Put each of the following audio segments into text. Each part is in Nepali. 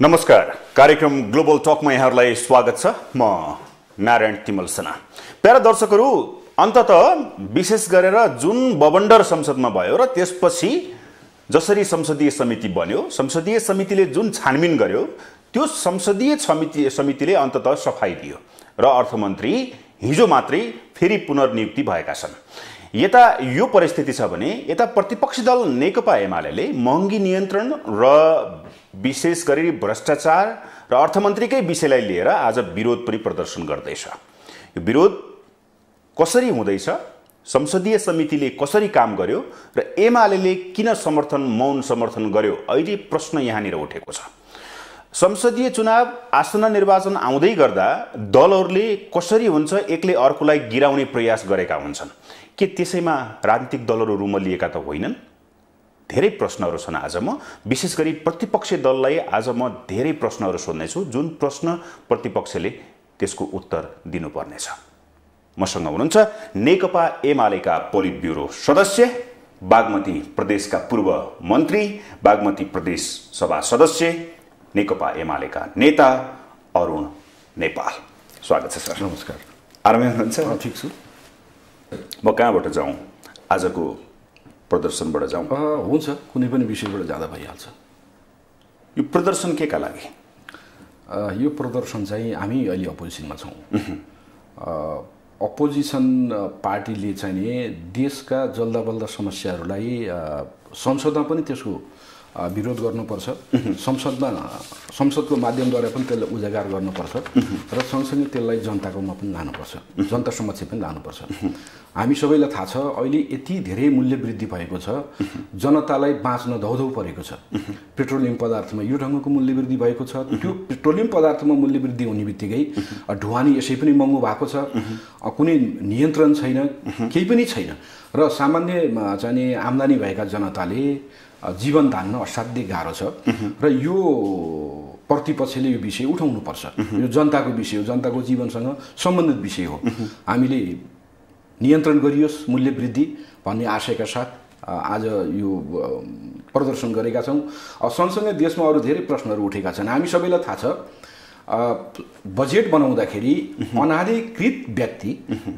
नमस्कार। कार्यक्रम ग्लोबल टकमा यहाँहरूलाई स्वागत छ। म नारायण तिमल सेना। प्यारा दर्शकहरू अन्तत विशेष गरेर जुन बबन्डर संसदमा भयो र त्यसपछि जसरी संसदीय समिति बन्यो संसदीय समितिले जुन छानबिन गर्यो त्यो संसदीय समिति समितिले अन्तत सफाइ दियो र अर्थमन्त्री हिजो मात्रै फेरि पुनर्नियुक्ति भएका छन्। यता यो परिस्थिति छ भने यता प्रतिपक्षी दल नेकपा एमाले महँगी नियन्त्रण र विशेष गरी भ्रष्टाचार र अर्थमन्त्रीकै विषयलाई लिएर आज विरोध पनि प्रदर्शन गर्दैछ। यो विरोध कसरी हुँदैछ? संसदीय समितिले कसरी काम गर्यो र एमाले किन समर्थन मौन समर्थन गर्यो? अहिले प्रश्न यहाँनिर उठेको छ। संसदीय चुनाव आसन्न निर्वाचन आउँदै गर्दा दलहरूले कसरी हुन्छ एकले अर्कोलाई गिराउने प्रयास गरेका हुन्छन्। के त्यसैमा राजनीतिक दलहरू रुमलिएका त होइनन्? धेरै प्रश्नहरू छन् आज म। विशेष गरी प्रतिपक्षी दललाई आज म धेरै प्रश्नहरू सोध्नेछु। जुन प्रश्न प्रतिपक्षले त्यसको उत्तर दिनुपर्नेछ। मसँग हुनुहुन्छ नेकपा एमालेका पोलिट ब्युरो सदस्य बागमती प्रदेशका पूर्व मन्त्री बागमती प्रदेश सभा सदस्य नेकपा एमालेका नेता अरुण नेपाल। स्वागत छ सर। नमस्कार। आरामै हुनुहुन्छ? ठिक छु म कहाँबाट जाउँ? आजको प्रदर्शनबाट जाउँ। हुन्छ। कुनै पनि विषयबाट जाँदा भइहाल्छ। यो प्रदर्शन के का लागि यो प्रदर्शन चाहिँ हामी अहिले अपोजिसनमा छौँ। अपोजिसन पार्टीले चाहिँ नि देशका जल्दा बल्दा समस्याहरूलाई संसदमा पनि त्यसको विरोध गर्नुपर्छ। संसदमा संसदको माध्यमद्वारा पनि त्यसलाई उजागर गर्नुपर्छ र सँगसँगै त्यसलाई जनताकोमा पनि लानुपर्छ जनता समक्ष पनि लानुपर्छ। हामी सबैलाई थाहा छ अहिले यति धेरै मूल्य वृद्धि भएको छ जनतालाई बाँच्न धौधौ परेको छ। पेट्रोलियम पदार्थमा यो ढङ्गको मूल्य वृद्धि भएको छ। त्यो पेट्रोलियम पदार्थमा मूल्य वृद्धि हुने बित्तिकै ढुवानी यसै पनि महँगो भएको छ। कुनै नियन्त्रण छैन केही पनि छैन। र सामान्य चाहिँ आम्दानी भएका जनताले जीवन धान्न असाध्यै गाह्रो छ। र यो प्रतिपक्षले यो विषय उठाउनुपर्छ। यो जनताको विषय हो जनताको जीवनसँग सम्बन्धित विषय हो। हामीले नियन्त्रण गरियोस् मूल्य वृद्धि भन्ने आशयका साथ आज यो प्रदर्शन गरेका छौँ। सँगसँगै देशमा अरू धेरै प्रश्नहरू उठेका छन्। हामी सबैलाई थाहा छ बजेट बनाउँदाखेरि अनाधिकृत व्यक्ति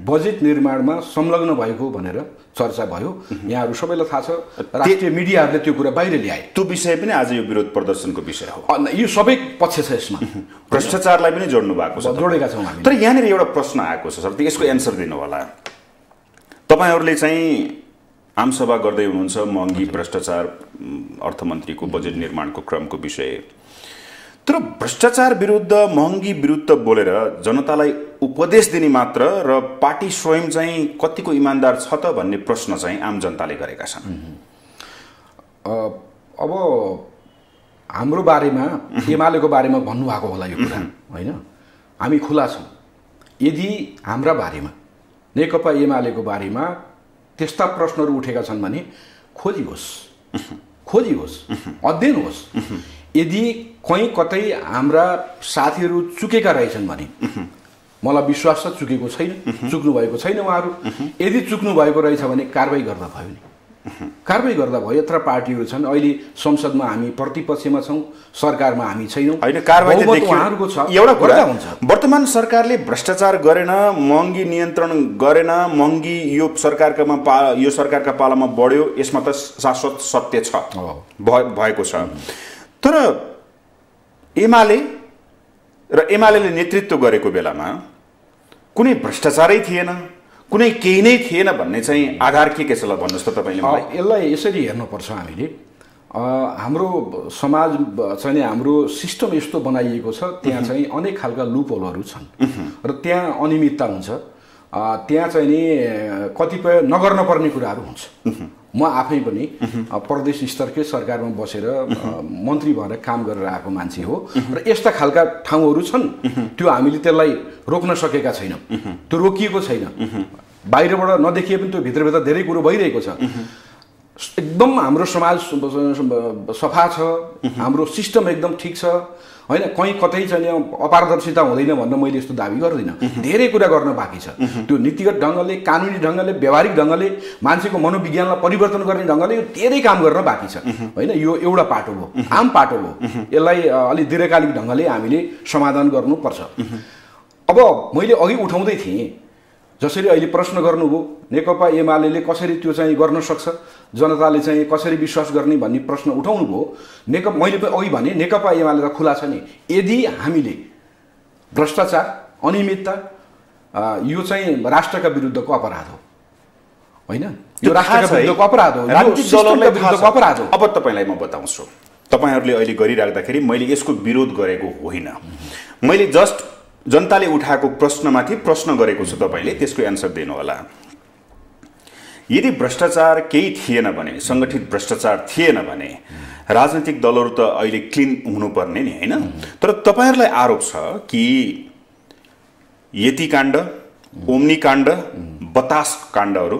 बजेट निर्माणमा संलग्न भएको भनेर चर्चा भयो। यहाँहरू सबैलाई थाहा छ। राष्ट्रिय मिडियाहरूले त्यो कुरा बाहिर ल्याए। त्यो विषय पनि आज यो विरोध प्रदर्शनको विषय हो। यो सबै पक्ष छ यसमा। भ्रष्टाचारलाई पनि जोड्नु भएको छ। जोडेका छौँ हामी। तर यहाँनिर एउटा प्रश्न आएको छ सर। यसको एन्सर दिनु होला तपाईँहरूले चाहिँ आमसभा गर्दै हुनुहुन्छ महँगी भ्रष्टाचार अर्थमन्त्रीको बजेट निर्माणको क्रमको विषय। तर भ्रष्टाचार विरुद्ध महँगी विरुद्ध बोलेर जनतालाई उपदेश दिने मात्र र पार्टी स्वयं चाहिँ कतिको इमान्दार छ त भन्ने प्रश्न चाहिँ आम जनताले गरेका छन्। अब हाम्रो बारेमा एमालेको बारेमा भन्नुभएको होला यो कुरा होइन? हामी खुला छौँ। यदि हाम्रा बारेमा नेकपा एमालेको बारेमा त्यस्ता प्रश्नहरू उठेका छन् भने खोजी होस् खोजी होस् अध्ययन होस्। यदि कहीँ कतै हाम्रा साथीहरू चुकेका रहेछन् भने मलाई विश्वास छ चुकेको छैन चुक्नु भएको छैन उहाँहरू। यदि चुक्नु भएको रहेछ भने कारवाही गर्दा भयो नि। कारवाही गर्दा भयो यत्र पार्टीहरू छन् अहिले संसदमा हामी प्रतिपक्षमा छौँ सरकारमा हामी छैनौँ। एउटा कुरा हुन्छ। वर्तमान सरकारले भ्रष्टाचार गरेन महँगी नियन्त्रण गरेन महँगी यो सरकारकामा पा यो सरकारका पालामा बढ्यो यसमा त शाश्वत सत्य छ। भएको छ। तर एमाले र एमाले नेतृत्व गरेको बेलामा कुनै भ्रष्टाचारै थिएन कुनै केही नै थिएन भन्ने चाहिँ आधार के के छ ल भन्नुहोस् त तपाईँले यसलाई यसरी हेर्नुपर्छ हामीले। हाम्रो समाज चाहिँ हाम्रो सिस्टम यस्तो बनाइएको छ त्यहाँ चाहिँ अनेक खालका लुपहोलहरू छन्। र त्यहाँ अनियमितता हुन्छ। त्यहाँ चाहिँ नि कतिपय नगर्न पर्ने कुराहरू हुन्छ। म आफै पनि प्रदेश स्तरकै सरकारमा बसेर मन्त्री भएर काम गरेर आएको मान्छे हो। र यस्ता खालका ठाउँहरू छन् त्यो हामीले त्यसलाई रोक्न सकेका छैनौँ। त्यो रोकिएको छैन। बाहिरबाट नदेखिए पनि त्यो भित्रभित्र धेरै कुरो भइरहेको छ। एकदम हाम्रो समाज सफा छ। हाम्रो सिस्टम एकदम ठिक छ। होइन कहीँ कतै चाहिँ अपारदर्शिता हुँदैन भन्न मैले यस्तो दावी गर्दिनँ। धेरै कुरा गर्न बाँकी छ। त्यो नीतिगत ढङ्गले कानुनी ढङ्गले व्यावहारिक ढङ्गले मान्छेको मनोविज्ञानलाई परिवर्तन गर्ने ढङ्गले यो धेरै काम गर्न बाँकी छ। होइन यो एउटा पाटो हो आम पाटो हो। यसलाई अलिक दीर्घकालिक ढङ्गले हामीले समाधान गर्नुपर्छ। अब मैले अघि उठाउँदै थिएँ जसरी अहिले प्रश्न गर्नुभयो नेकपा एमाले कसरी त्यो चाहिँ गर्न सक्छ? जनताले चाहिँ कसरी विश्वास गर्ने भन्ने प्रश्न उठाउनु भयो। नेकपा मैले अघि भने नेकपा एमाले त खुला छ नि। यदि हामीले भ्रष्टाचार अनियमितता यो चाहिँ राष्ट्रका विरुद्धको अपराध हो। होइन? यो राष्ट्रका विरुद्धको अपराध हो। विरुद्धको अपराध हो। अब तपाईँलाई म बताउँछु। तपाईँहरूले अहिले गरिराख्दाखेरि मैले यसको विरोध गरेको होइन। मैले जस्ट जनताले उठाएको प्रश्नमाथि प्रश्न गरेको छु तपाईँले त्यसको एन्सर दिनुहोला। यदि भ्रष्टाचार केही थिएन भने सङ्गठित भ्रष्टाचार थिएन भने राजनैतिक दलहरू त अहिले क्लिन हुनुपर्ने नि होइन? तर तपाईँहरूलाई आरोप छ कि यति काण्ड ओम्नी काण्ड बतास काण्डहरू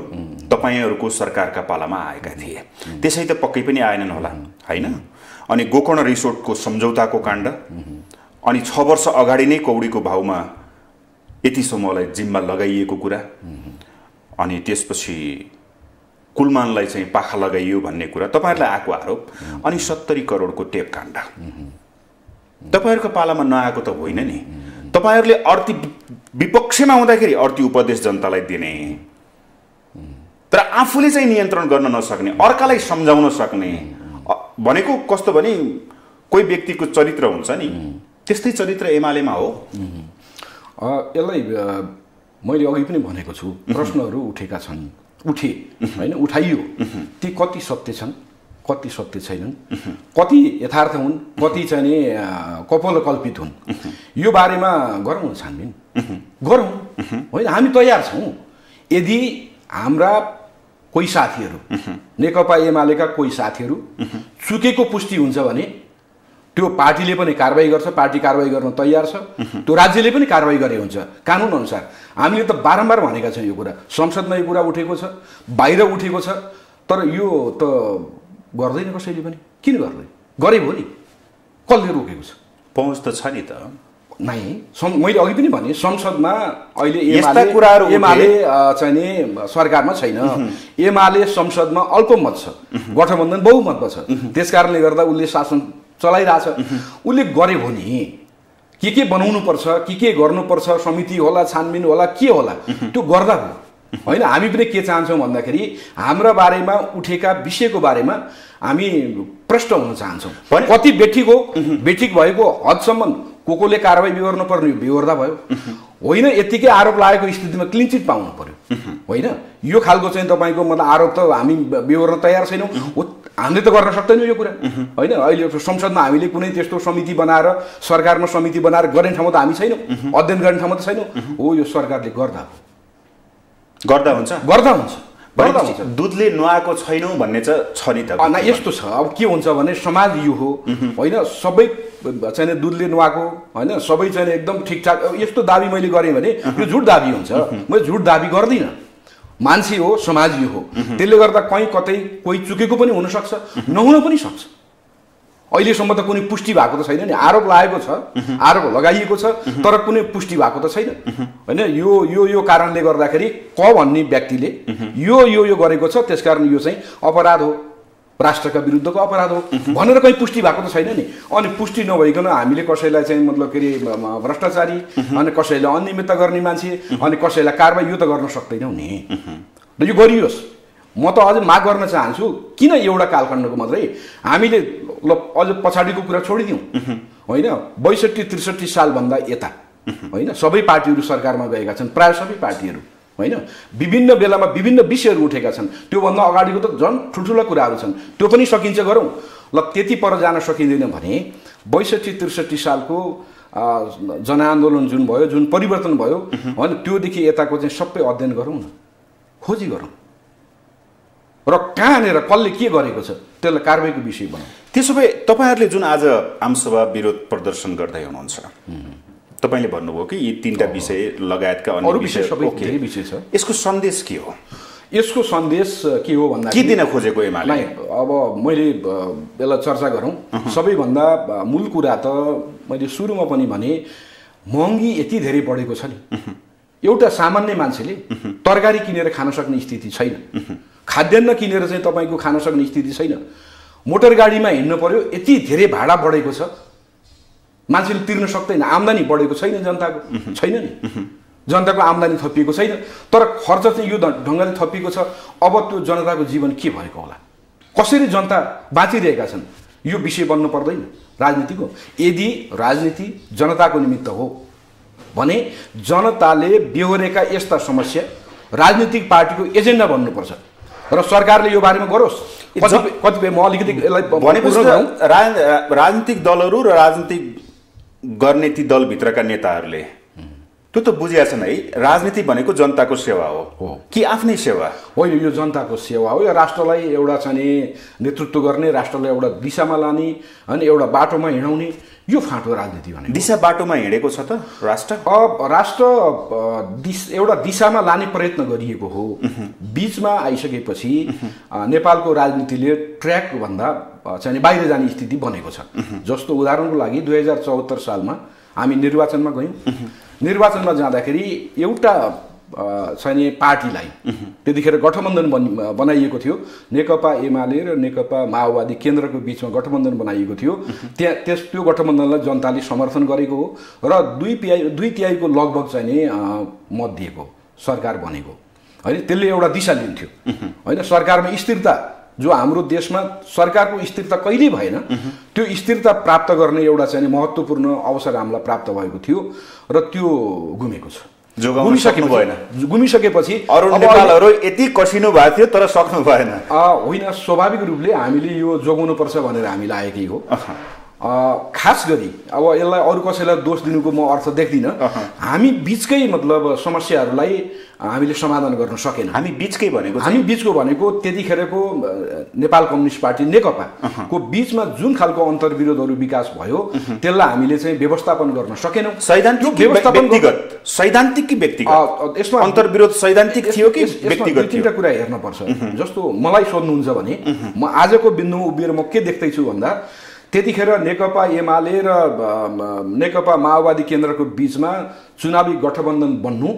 तपाईँहरूको सरकारका पालामा आएका थिए। त्यसै त पक्कै पनि आएनन् होला होइन? अनि गोकर्ण रिसोर्टको सम्झौताको काण्ड अनि छ वर्ष अगाडि नै कौडीको भाउमा यतिसम्मलाई जिम्मा लगाइएको कुरा अनि त्यसपछि कुलमानलाई चाहिँ पाखा लगाइयो भन्ने कुरा तपाईँहरूलाई आएको आरोप अनि सत्तरी करोडको टेप काण्ड। तपाईँहरूको पालामा नआएको त होइन नि। तपाईँहरूले अर्ती विपक्षमा हुँदाखेरि अर्ती उपदेश जनतालाई दिने। तर आफूले चाहिँ नियन्त्रण गर्न नसक्ने अर्कालाई सम्झाउन सक्ने। भनेको कस्तो भने कोही व्यक्तिको चरित्र हुन्छ नि। त्यस्तै चरित्र एमालेमा हो। यसलाई मैले अघि पनि भनेको छु प्रश्नहरू उठेका छन्। उठे। होइन? उठाइयो। ती कति सत्य छन्? कति सत्य छैनन्? कति यथार्थ हुन्? कति चाहिँ नि कपोल कल्पित हुन्? यो बारेमा गरौँ छानबिन। गरौँ। होइन? हामी तयार छौँ। यदि हाम्रा कोही साथीहरू नेकपा एमालेका कोही साथीहरू चुकेको पुष्टि हुन्छ भने त्यो पार्टीले पनि कारवाही गर्छ पार्टी कारवाही गर्न तयार छ। त्यो राज्यले पनि कारवाही गरे हुन्छ। कानुन अनुसार। हामीले त बारम्बार भनेका छौँ यो कुरा। संसदमा यो कुरा उठेको छ बाहिर उठेको छ तर यो त गर्दैन कसैले पनि। किन गर्दैन? गरे भयो नि। कसले रोकेको छ? पहुँच त छ नि त। नै। मैले अघि पनि भने संसदमा अहिले एमाले कुराहरू एमाले चाहिँ नि सरकारमा छैन। एमाले संसदमा अल्पमत छ। गठबन्धन बहुमतमा छ। त्यस कारणले गर्दा उसले शासन चलाइरहेछ। उसले गरे भने के के बनाउनुपर्छ के के गर्नुपर्छ समिति होला छानबिन होला के होला त्यो गर्दा हो होइन हामी पनि के चाहन्छौँ भन्दाखेरि हाम्रा बारेमा उठेका विषयको बारेमा हामी प्रष्ट हुन चाहन्छौँ। कति बेठिक हो बेठिक भएको हदसम्म को कोले कारवाही बिहोर्नु पर्ने बिहोर्दा भयो। होइन यत्तिकै आरोप लागेको स्थितिमा क्लिन चिट पाउनु पर्यो। होइन यो खालको चाहिँ तपाईँको मतलब आरोप त हामी बिहोर्न तयार छैनौँ। हामीले त गर्न सक्दैनौँ यो कुरा। होइन अहिले संसदमा हामीले कुनै त्यस्तो समिति बनाएर सरकारमा समिति बनाएर गर्ने ठाउँमा त हामी छैनौँ। अध्ययन गर्ने ठाउँमा त छैनौँ। हो यो सरकारले गर्दा गर्दा हुन्छ। गर्दा हुन्छ। दुधले नुहाएको छैनौँ भन्ने चाहिँ छ नि त यस्तो छ। अब के हुन्छ भने समाज यो हो होइन सबै चाहिँ दुधले नुहाएको होइन सबै चाहिँ एकदम ठिकठाक। यस्तो दाबी मैले गरेँ भने यो झुट दाबी हुन्छ। मैले झुट दाबी गर्दिनँ। मान्छे हो समाज यो हो त्यसले गर्दा कहीँ कतै कोही चुकेको पनि हुनसक्छ नहुन पनि सक्छ। अहिलेसम्म त कुनै पुष्टि भएको त छैन नि। आरोप लागेको छ आरोप लगाइएको छ तर कुनै पुष्टि भएको त छैन। होइन यो यो यो कारणले गर्दाखेरि क भन्ने व्यक्तिले यो यो यो गरेको छ त्यसकारण यो चाहिँ अपराध हो। राष्ट्रका विरुद्धको अपराध हो। भनेर कहीँ पुष्टि भएको त छैन नि। अनि पुष्टि नभइकन हामीले कसैलाई चाहिँ मतलब के अरे भ्रष्टाचारी अनि कसैलाई अनियमितता गर्ने मान्छे अनि कसैलाई कारवाही यो त गर्न सक्दैनौँ नि। र यो गरियोस्। म त अझै माग गर्न चाहन्छु किन एउटा कालखण्डको मात्रै? हामीले ल अझ पछाडिको कुरा छोडिदिउँ। होइन? बैसठी त्रिसठी सालभन्दा यता। होइन? सबै पार्टीहरू सरकारमा गएका छन् प्रायः सबै पार्टीहरू। होइन? विभिन्न बेलामा विभिन्न विषयहरू उठेका छन्। त्योभन्दा अगाडिको त झन् ठुल्ठुला कुराहरू छन्। त्यो पनि सकिन्छ गरौँ। ल त्यति पर जान सकिँदैन भने बैसठी त्रिसठी सालको जनआन्दोलन जुन भयो जुन परिवर्तन भयो होइन? त्योदेखि यताको चाहिँ सबै अध्ययन गरौँ न। खोजी गरौँ। र कहाँनिर कसले के गरेको छ त्यसलाई कारवाहीको विषय बनाऊ। त्यसो भए तपाईँहरूले जुन आज आमसभा विरोध प्रदर्शन गर्दै हुनुहुन्छ तपाईँले भन्नुभयो कि यी तिनवटा विषय लगायतका अरू विषय सबै धेरै विषय छ। यसको सन्देश के हो? यसको सन्देश के हो भन्दा के दिन खोजेको एमाले? अब मैले यसलाई चर्चा गरौँ। सबैभन्दा मूल कुरा त मैले सुरुमा पनि भने महँगी यति धेरै बढेको छ नि। एउटा सामान्य मान्छेले तरकारी किनेर खान सक्ने स्थिति छैन। खाद्यान्न किनेर चाहिँ तपाईँको खान सक्ने स्थिति छैन। मोटर गाडीमा हिँड्नु पर्यो यति धेरै भाडा बढेको छ। मान्छेले तिर्न सक्दैन। आम्दानी बढेको छैन जनताको। छैन नि। जनताको आम्दानी थपिएको छैन। तर खर्च चाहिँ यो ढङ्गले थपिएको छ। अब त्यो जनताको जीवन के भएको होला? कसरी जनता बाँचिरहेका छन्? यो विषय बन्नु पर्दैन। राजनीतिको। यदि राजनीति जनताको निमित्त हो भने जनताले बेहोरेका यस्ता समस्या राजनीतिक पार्टीको एजेन्डा बन्नुपर्छ। र सरकारले यो बारेमा गरोस्। कतिपय म अलिकति यसलाई भनेपछि राजनीतिक दलहरू र राजनीतिक गर्ने ती दलभित्रका नेताहरूले त्यो त बुझिया छन् है राजनीति भनेको जनताको सेवा हो। हो। कि आफ्नै सेवा? होइन यो जनताको सेवा हो। यो राष्ट्रलाई एउटा चाहिँ नि नेतृत्व गर्ने राष्ट्रलाई एउटा दिशामा लाने अनि एउटा बाटोमा हिँडाउने यो फाँटो राजनीति भने दिशा बाटोमा हिँडेको छ त राष्ट्र? अब राष्ट्र दिश एउटा दिशामा लाने प्रयत्न गरिएको हो। बिचमा आइसकेपछि नेपालको राजनीतिले ट्र्याकभन्दा चाहिँ नि बाहिर जाने स्थिति बनेको छ। जस्तो उदाहरणको लागि दुई हजार चौहत्तर सालमा हामी निर्वाचनमा गयौँ। निर्वाचनमा जाँदाखेरि एउटा अ, चाहिँ नि पार्टीलाई त्यतिखेर गठबन्धन बनि बनाइएको थियो। नेकपा एमाले र नेकपा माओवादी केन्द्रको बिचमा गठबन्धन बनाइएको थियो। त्यहाँ त्यस त्यो गठबन्धनलाई जनताले समर्थन गरेको हो र दुई तिहाई दुई तिहाईको लगभग चाहिँ नि अ, मत दिएको सरकार बनेको। होइन त्यसले एउटा दिशा लिन्थ्यो होइन सरकारमा स्थिरता जो हाम्रो देशमा सरकारको स्थिरता कहिल्यै भएन त्यो स्थिरता प्राप्त गर्ने एउटा चाहिँ महत्त्वपूर्ण अवसर हामीलाई प्राप्त भएको थियो र त्यो गुमेको छ। सक्नु भएन। गुमिसकेपछि अरू नेपालहरू यति कसिनु भएको थियो तर सक्नु भएन होइन स्वाभाविक रूपले हामीले यो जोगाउनुपर्छ भनेर हामी लागेकै हो। खास गरी अब यसलाई अरू कसैलाई दोष दिनुको म अर्थ देख्दिनँ। हामी बिचकै मतलब समस्याहरूलाई हामीले समाधान गर्न सकेनौँ। हामी बिचकै भनेको हामी बिचको भनेको त्यतिखेरको नेपाल कम्युनिस्ट पार्टी नेकपाको बिचमा जुन खालको अन्तर्विरोधहरू विकास भयो त्यसलाई हामीले चाहिँ व्यवस्थापन गर्न सकेनौँ। सैद्धान्तिक व्यवस्थापन व्यक्तिगत। सैद्धान्तिक कि व्यक्तिगत? यसमा अन्तर्विरोध सैद्धान्तिक थियो कि व्यक्तिगत तिनवटा कुरा हेर्नुपर्छ। जस्तो मलाई सोध्नुहुन्छ भने म आजको बिन्दुमा उभिएर म के देख्दैछु भन्दा त्यतिखेर नेकपा एमाले र नेकपा माओवादी केन्द्रको बिचमा चुनावी गठबन्धन बन्नु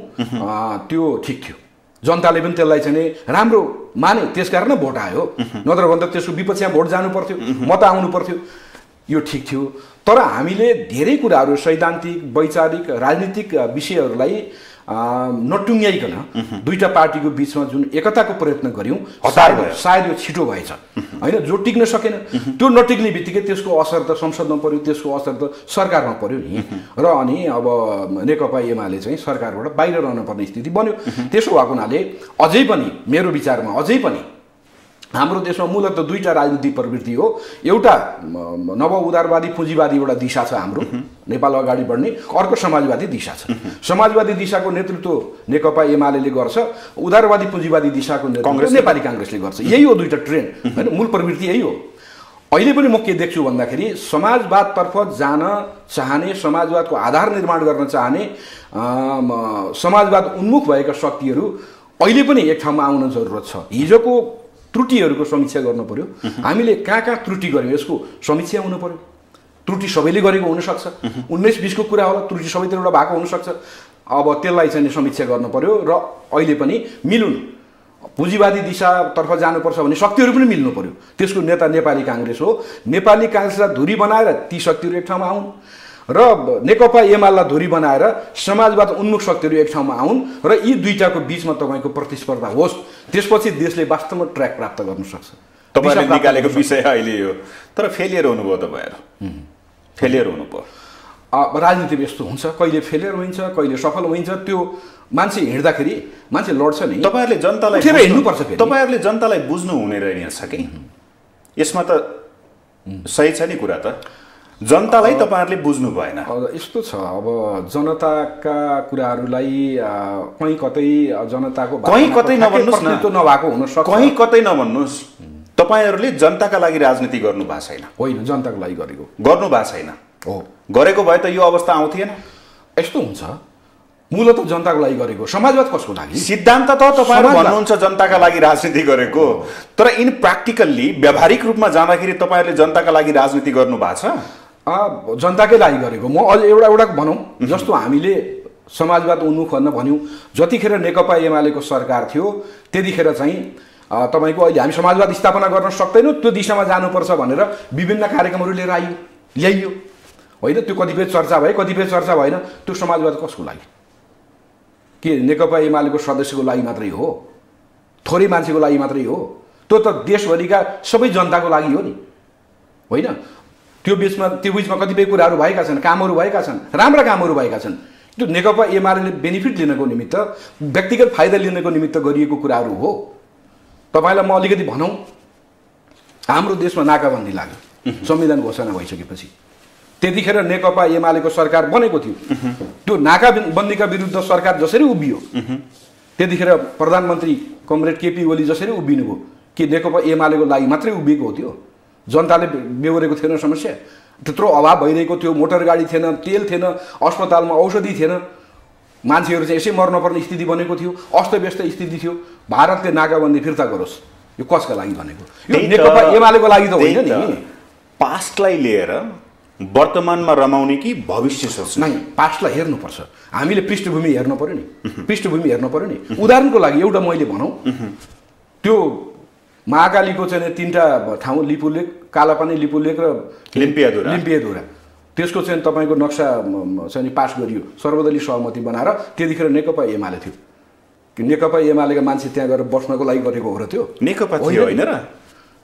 त्यो ठिक थियो। जनताले पनि त्यसलाई चाहिँ राम्रो माने। त्यस कारण नै भोट आयो। नत्र भन्दा त्यसको विपक्षमा भोट जानु पर्थ्यो मत आउनु पर्थ्यो। यो ठिक थियो। तर हामीले धेरै कुराहरू सैद्धान्तिक वैचारिक राजनीतिक विषयहरूलाई नटुङ्ग्याइकन दुईटा पार्टीको बिचमा जुन एकताको प्रयत्न गऱ्यौँ हतार सायद भयो। सायद यो छिटो भएछ। होइन जो टिक्न सकेन त्यो नटिक्ने बित्तिकै त्यसको असर त संसदमा पर्यो त्यसको असर त सरकारमा पर्यो नि। र अनि अब नेकपा एमाले चाहिँ सरकारबाट बाहिर रहन पर्ने स्थिति बन्यो। त्यसो भएको हुनाले अझै पनि मेरो विचारमा अझै पनि हाम्रो देशमा मूलत दुईवटा राजनीतिक प्रवृत्ति हो। एउटा नव उदारवादी पुँजीवादी एउटा दिशा छ हाम्रो। नेपाल अगाडि बढ्ने अर्को समाजवादी दिशा छ। समाजवादी दिशाको नेतृत्व नेकपा एमाले गर्छ। उदारवादी पुँजीवादी दिशाको नेतृत्व नेपाली काङ्ग्रेसले गर्छ। यही हो दुईवटा ट्रेन्ड होइन? मूल प्रवृत्ति यही हो। अहिले पनि म के देख्छु भन्दाखेरि समाजवादतर्फ जान चाहने समाजवादको आधार निर्माण गर्न चाहने समाजवाद उन्मुख भएका शक्तिहरू अहिले पनि एक ठाउँमा आउन जरुरत छ। हिजोको त्रुटिहरूको समीक्षा गर्नु पर्यो। हामीले कहाँ कहाँ त्रुटि गऱ्यौँ यसको समीक्षा हुनु पर्यो। त्रुटि सबैले गरेको हुनसक्छ। उन्नाइस बिसको कुरा होला त्रुटि सबैतिरबाट भएको हुनसक्छ। अब त्यसलाई चाहिँ समीक्षा गर्नु पर्यो र अहिले पनि मिलुन्। पुँजीवादी दिशातर्फ जानुपर्छ भने शक्तिहरू पनि मिल्नु पर्यो। त्यसको नेता नेपाली काङ्ग्रेस हो। नेपाली काङ्ग्रेसलाई धुरी बनाएर ती शक्तिहरू एक ठाउँमा आउन्। र नेकपा एमालेलाई धुरी बनाएर समाजवाद उन्मुख शक्तिहरू एक ठाउँमा आउन् र यी दुईटाको बिचमा तपाईँको प्रतिस्पर्धा होस्। त्यसपछि देशले वास्तवमा ट्र्याक प्राप्त गर्न सक्छ। तपाईँले निकालेको। विषय अहिले यो। तर फेलियर हुनुभयो तपाईँहरू। फेलियर हुनुभयो। अब राजनीतिमा यस्तो हुन्छ। कहिले फेलियर हुन्छ कहिले सफल हुन्छ त्यो मान्छे हिँड्दाखेरि मान्छे लड्छ नि। तपाईँहरूले जनतालाई हिँड्नुपर्छ। तपाईँहरूले जनतालाई बुझ्नु हुने रहेछ कि? यसमा त सही छ नि कुरा त। जनतालाई तपाईँहरूले बुझ्नु भएन। यस्तो छ। अब जनताका कुराहरूलाई कहीँ कतै जनताको कहीँ कतै नभन्नुहोस् नभएको हुनसक्छ। कहीँ कतै नभन्नुहोस्। तपाईँहरूले जनताका लागि राजनीति गर्नु भएको छैन। होइन जनताको लागि गरेको। गर्नु भएको छैन। हो। गरेको भए त यो अवस्था आउँथेन। यस्तो हुन्छ। मूलत जनताको लागि गरेको। समाजवाद कसको लागि? सिद्धान्त त तपाईँहरू भन्नुहुन्छ जनताका लागि राजनीति गरेको। तर इन प्र्याक्टिकल्ली व्यावहारिक रूपमा जाँदाखेरि तपाईँहरूले जनताका लागि राजनीति गर्नु भएको छ। जनताकै लागि गरेको। म अझ एउटा एउटा भनौँ जस्तो हामीले समाजवाद उन्मुख भन्न भन्यौँ जतिखेर नेकपा एमालेको सरकार थियो त्यतिखेर चाहिँ तपाईँको अहिले हामी समाजवाद स्थापना गर्न सक्दैनौँ त्यो दिशामा जानुपर्छ भनेर विभिन्न कार्यक्रमहरू लिएर आइयो ल्याइयो। होइन त्यो कतिपय चर्चा भयो कतिपय चर्चा भएन त्यो समाजवाद कसको लागि? के नेकपा एमालेको सदस्यको लागि मात्रै हो? थोरै मान्छेको लागि मात्रै हो? त्यो त देशभरिका सबै जनताको लागि हो नि। होइन? त्यो बिचमा त्यो बिचमा कतिपय कुराहरू भएका छन् कामहरू भएका छन् राम्रा कामहरू भएका छन्। त्यो नेकपा एमाले बेनिफिट लिनको निमित्त व्यक्तिगत फाइदा लिनको निमित्त गरिएको कुराहरू हो। तपाईँलाई म अलिकति भनौँ। हाम्रो देशमा नाकाबन्दी लाग्यो। संविधान घोषणा भइसकेपछि। त्यतिखेर नेकपा एमालेको सरकार बनेको थियो। त्यो नाकाबन्दीका विरुद्ध सरकार जसरी उभियो त्यतिखेर प्रधानमन्त्री कमरेड केपी ओली जसरी उभिनुभयो कि नेकपा एमालेको लागि मात्रै उभिएको हो त्यो। जनताले बेहोरेको थिएन समस्या। त्यत्रो अभाव भइरहेको थियो मोटर गाडी थिएन तेल थिएन अस्पतालमा औषधि थिएन। मान्छेहरू चाहिँ यसै मर्नुपर्ने स्थिति बनेको थियो अस्तव्यस्त स्थिति थियो। भारतले नाकाबन्दी फिर्ता गरोस्। यो कसका लागि भनेको? यो नेकपा एमालेको लागि त होइन। नि। पास्टलाई लिएर वर्तमानमा रमाउने कि भविष्य सोच्ने? नै पास्टलाई हेर्नुपर्छ। हामीले पृष्ठभूमि हेर्नु पऱ्यो नि। पृष्ठभूमि हेर्नु पऱ्यो नि। उदाहरणको लागि एउटा मैले भनौँ। त्यो महाकालीको चाहिँ नि तिनवटा ठाउँ लिपुलेक कालापानी लिपुलेक र लिम्पियाधुरा। लिम्पियाधुरा त्यसको चाहिँ तपाईँको नक्सा चाहिँ नि पास गरियो। सर्वदलीय सहमति बनाएर त्यतिखेर नेकपा एमाले थियो। कि नेकपा एमालेका मान्छे त्यहाँ गएर बस्नको लागि गरेको हो र त्यो। नेकपा होइन। थियो। होइन र?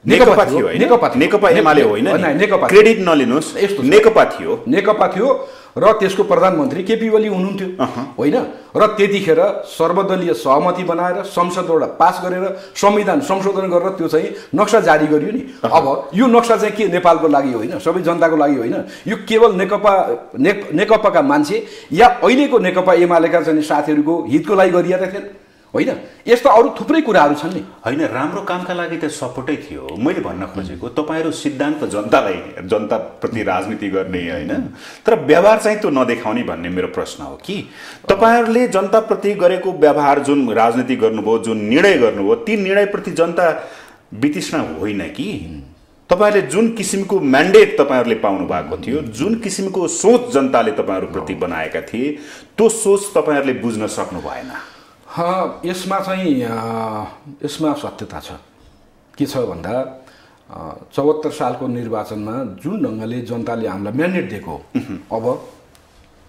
नेकपा थियो, नेकपा एमाले होइन। क्रेडिट नलिनुहोस्। यस्तो। नेकपा थियो। नेकपा थियो। र त्यसको प्रधानमन्त्री केपी ओली हुनुहुन्थ्यो। होइन? र त्यतिखेर सर्वदलीय सहमति बनाएर संसदबाट पास गरेर संविधान संशोधन गरेर त्यो चाहिँ नक्सा जारी गरियो नि। अब यो नक्सा चाहिँ के नेपालको लागि होइन? सबै जनताको लागि होइन? यो केवल नेकपा ने नेकपाका मान्छे या अहिलेको नेकपा एमालेका चाहिँ साथीहरूको हितको लागि गरिएका थिएन। होइन? यस्ता अरू थुप्रै कुराहरू छन् नि। होइन राम्रो कामका लागि त सपोर्टै थियो। मैले भन्न खोजेको तपाईँहरू सिद्धान्त जनतालाई जनताप्रति राजनीति गर्ने होइन? तर व्यवहार चाहिँ त्यो नदेखाउने भन्ने मेरो प्रश्न हो कि? तपाईँहरूले जनताप्रति गरेको व्यवहार जुन राजनीति गर्नुभयो जुन निर्णय गर्नुभयो ती निर्णयप्रति जनता वितृष्णा होइन कि? तपाईँहरूले जुन किसिमको म्यान्डेट तपाईँहरूले पाउनु भएको थियो जुन किसिमको सोच जनताले तपाईँहरूप्रति बनाएका थिए त्यो सोच तपाईँहरूले बुझ्न सक्नु भएन। यसमा चाहिँ यसमा सत्यता छ के छ भन्दा चौहत्तर सालको निर्वाचनमा जुन ढङ्गले जनताले हामीलाई म्यान्डेट दिएको अब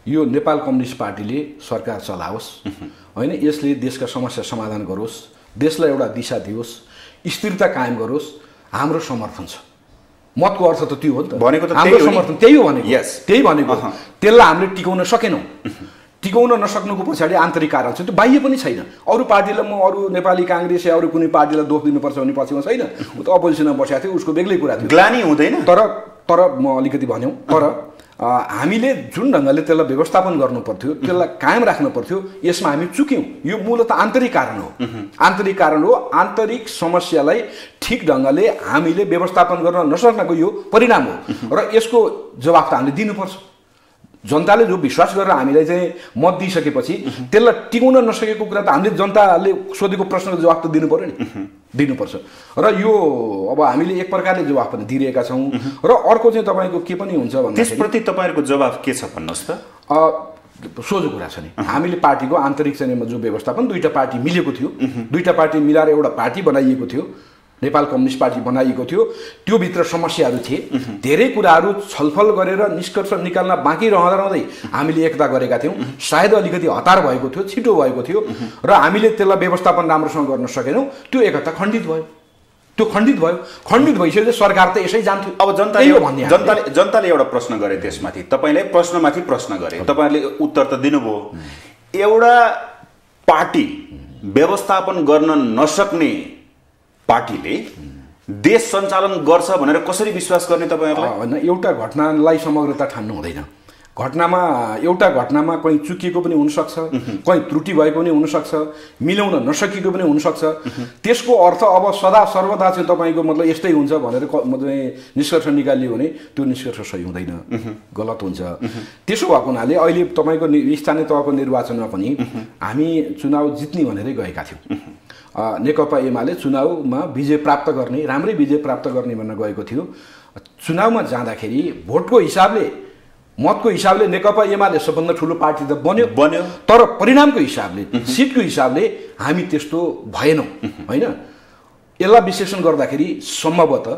यो नेपाल कम्युनिस्ट पार्टीले सरकार चलाओस् होइन यसले देशका समस्या समाधान गरोस् देशलाई एउटा दिशा दियोस् स्थिरता कायम गरोस् हाम्रो समर्थन छ मतको अर्थ त त्यो हो नि त भनेको त हाम्रो त्यही हो नि। समर्थन त्यही हो भनेको. त्यही भनेको। त्यसलाई हामीले टिकाउन सकेनौँ टिकाउन नसक्नुको पछाडि आन्तरिक कारण छ। त्यो बाह्य पनि छैन। अरू पार्टीलाई म अरू नेपाली काङ्ग्रेस या अरू कुनै पार्टीलाई दोष दिनुपर्छ भन्ने पछिमा छैन। ऊ त अपोजिसनमा बसेको थियो उसको बेग्लै कुरा थियो। ग्लानी हुँदैन। तर तर म अलिकति भन्यौँ तर हामीले जुन ढङ्गले त्यसलाई व्यवस्थापन गर्नु पर्थ्यो त्यसलाई कायम राख्नु पर्थ्यो यसमा हामी चुक्यौँ। यो मूलत आन्तरिक कारण हो। आन्तरिक कारण हो आन्तरिक समस्यालाई ठिक ढङ्गले हामीले व्यवस्थापन गर्न नसक्नको यो परिणाम हो। र यसको जवाफ त हामीले दिनुपर्छ। जनताले जो विश्वास गरेर हामीलाई चाहिँ मत दिइसकेपछि त्यसलाई टिकाउन नसकेको कुरा त हामीले जनताले सोधेको प्रश्नको जवाफ त दिनु पऱ्यो नि। दिनुपर्छ। र यो अब हामीले एक प्रकारले जवाफ पनि दिइरहेका छौँ। र अर्को चाहिँ तपाईँको के पनि हुन्छ भन्दाखेरि त्यसप्रति तपाईँहरूको जवाब के छ भन्नुहोस् त? सोझो कुरा छ नि। हामीले पार्टीको आन्तरिक चाहिँ जो व्यवस्थापन दुईवटा पार्टी मिलेको थियो दुईवटा पार्टी मिलाएर एउटा पार्टी बनाइएको थियो। नेपाल कम्युनिस्ट पार्टी बनाइएको थियो। त्योभित्र समस्याहरू थिए। धेरै कुराहरू छलफल गरेर निष्कर्ष निकाल्न बाँकी रहँदा रहँदै हामीले एकता गरेका थियौँ। सायद अलिकति हतार भएको थियो छिटो भएको थियो र हामीले त्यसलाई व्यवस्थापन राम्रोसँग गर्न सकेनौँ। त्यो एकता खण्डित भयो। त्यो खण्डित भयो। खण्डित भइसकेपछि सरकार त यसै जान्थ्यो। अब जनताले भन्ने। जनताले जनताले एउटा प्रश्न गरे त्यसमाथि। तपाईँले प्रश्नमाथि प्रश्न गरे। तपाईँहरूले उत्तर त दिनुभयो। एउटा पार्टी व्यवस्थापन गर्न नसक्ने पार्टीले देश सञ्चालन गर्छ भनेर कसरी विश्वास गर्ने तपाईँहरूलाई? होइन एउटा घटनालाई समग्रता ठान्नु हुँदैन। घटनामा एउटा घटनामा कहीँ चुकिएको पनि हुनसक्छ कहीँ त्रुटि भएको पनि हुनसक्छ मिलाउन नसकेको पनि हुनसक्छ। त्यसको अर्थ अब सदा सर्वदा चाहिँ तपाईँको मतलब यस्तै हुन्छ भनेर मतलब निष्कर्ष निकालियो भने त्यो निष्कर्ष सही हुँदैन। गलत हुन्छ। त्यसो भएको हुनाले अहिले तपाईँको स्थानीय तहको निर्वाचनमा पनि हामी चुनाव जित्ने भनेरै गएका थियौँ। नेकपा एमाले चुनावमा विजय प्राप्त गर्ने राम्रै विजय प्राप्त गर्ने भनेर गएको थियो। चुनावमा जाँदाखेरि भोटको हिसाबले मतको हिसाबले नेकपा एमाले सबभन्दा ठुलो पार्टी त बन्यो। बन्यो। तर परिणामको हिसाबले सिटको हिसाबले हामी त्यस्तो भएनौँ होइन? यसलाई विश्लेषण गर्दाखेरि सम्भवतः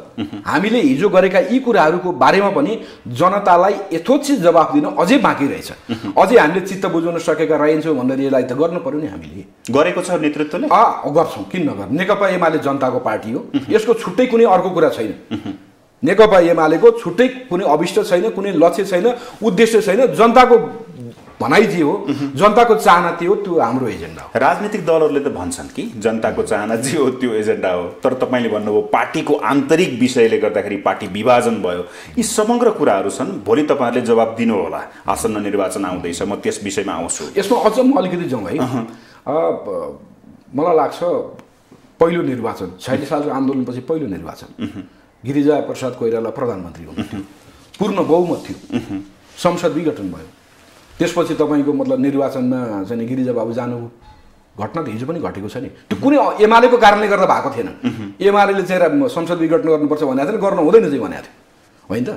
हामीले हिजो गरेका यी कुराहरूको बारेमा पनि जनतालाई यथोचित जवाफ दिन अझै बाँकी रहेछ। अझै हामीले चित्त बुझाउन सकेका रहेछौँ भन्दाखेरि यसलाई त गर्नु पर्यो नि हामीले। गरेको छ नेतृत्वले? गर्छौँ किन नगर? नेकपा एमाले जनताको पार्टी हो। यसको छुट्टै कुनै अर्को कुरा छैन। नेकपा एमालेको छुट्टै कुनै अभिष्ट छैन कुनै लक्ष्य छैन उद्देश्य छैन जनताको भनाइ हो जनताको चाहना त्यो त्यो हाम्रो एजेन्डा हो। राजनीतिक दलहरूले त भन्छन् कि जनताको चाहना जे हो त्यो एजेन्डा हो। तर तपाईँले भन्नुभयो पार्टीको आन्तरिक विषयले गर्दाखेरि पार्टी विभाजन भयो। यी समग्र कुराहरू छन् भोलि तपाईँहरूले जवाब दिनु होला आसन्न निर्वाचन आउँदैछ म त्यस विषयमा आउँछु। यसमा अझ म अलिकति जाउँ है। मलाई लाग्छ पहिलो निर्वाचन छयालिस सालको आन्दोलनपछि पहिलो निर्वाचन। गिरिजा प्रसाद कोइराला प्रधानमन्त्री हुनुहुन्थ्यो। पूर्ण बहुमत थियो। संसद विघटन भयो। त्यसपछि तपाईँको मतलब निर्वाचनमा चाहिँ गिरिजा बाबु जानुभयो घटना त हिजो पनि घटेको छ नि। त्यो कुनै एमालेको कारणले गर्दा भएको थिएन। एमाले चाहिँ संसद विघटन गर्नुपर्छ भनेको थियो गर्नु हुँदैन चाहिँ भनेको थियो। होइन त?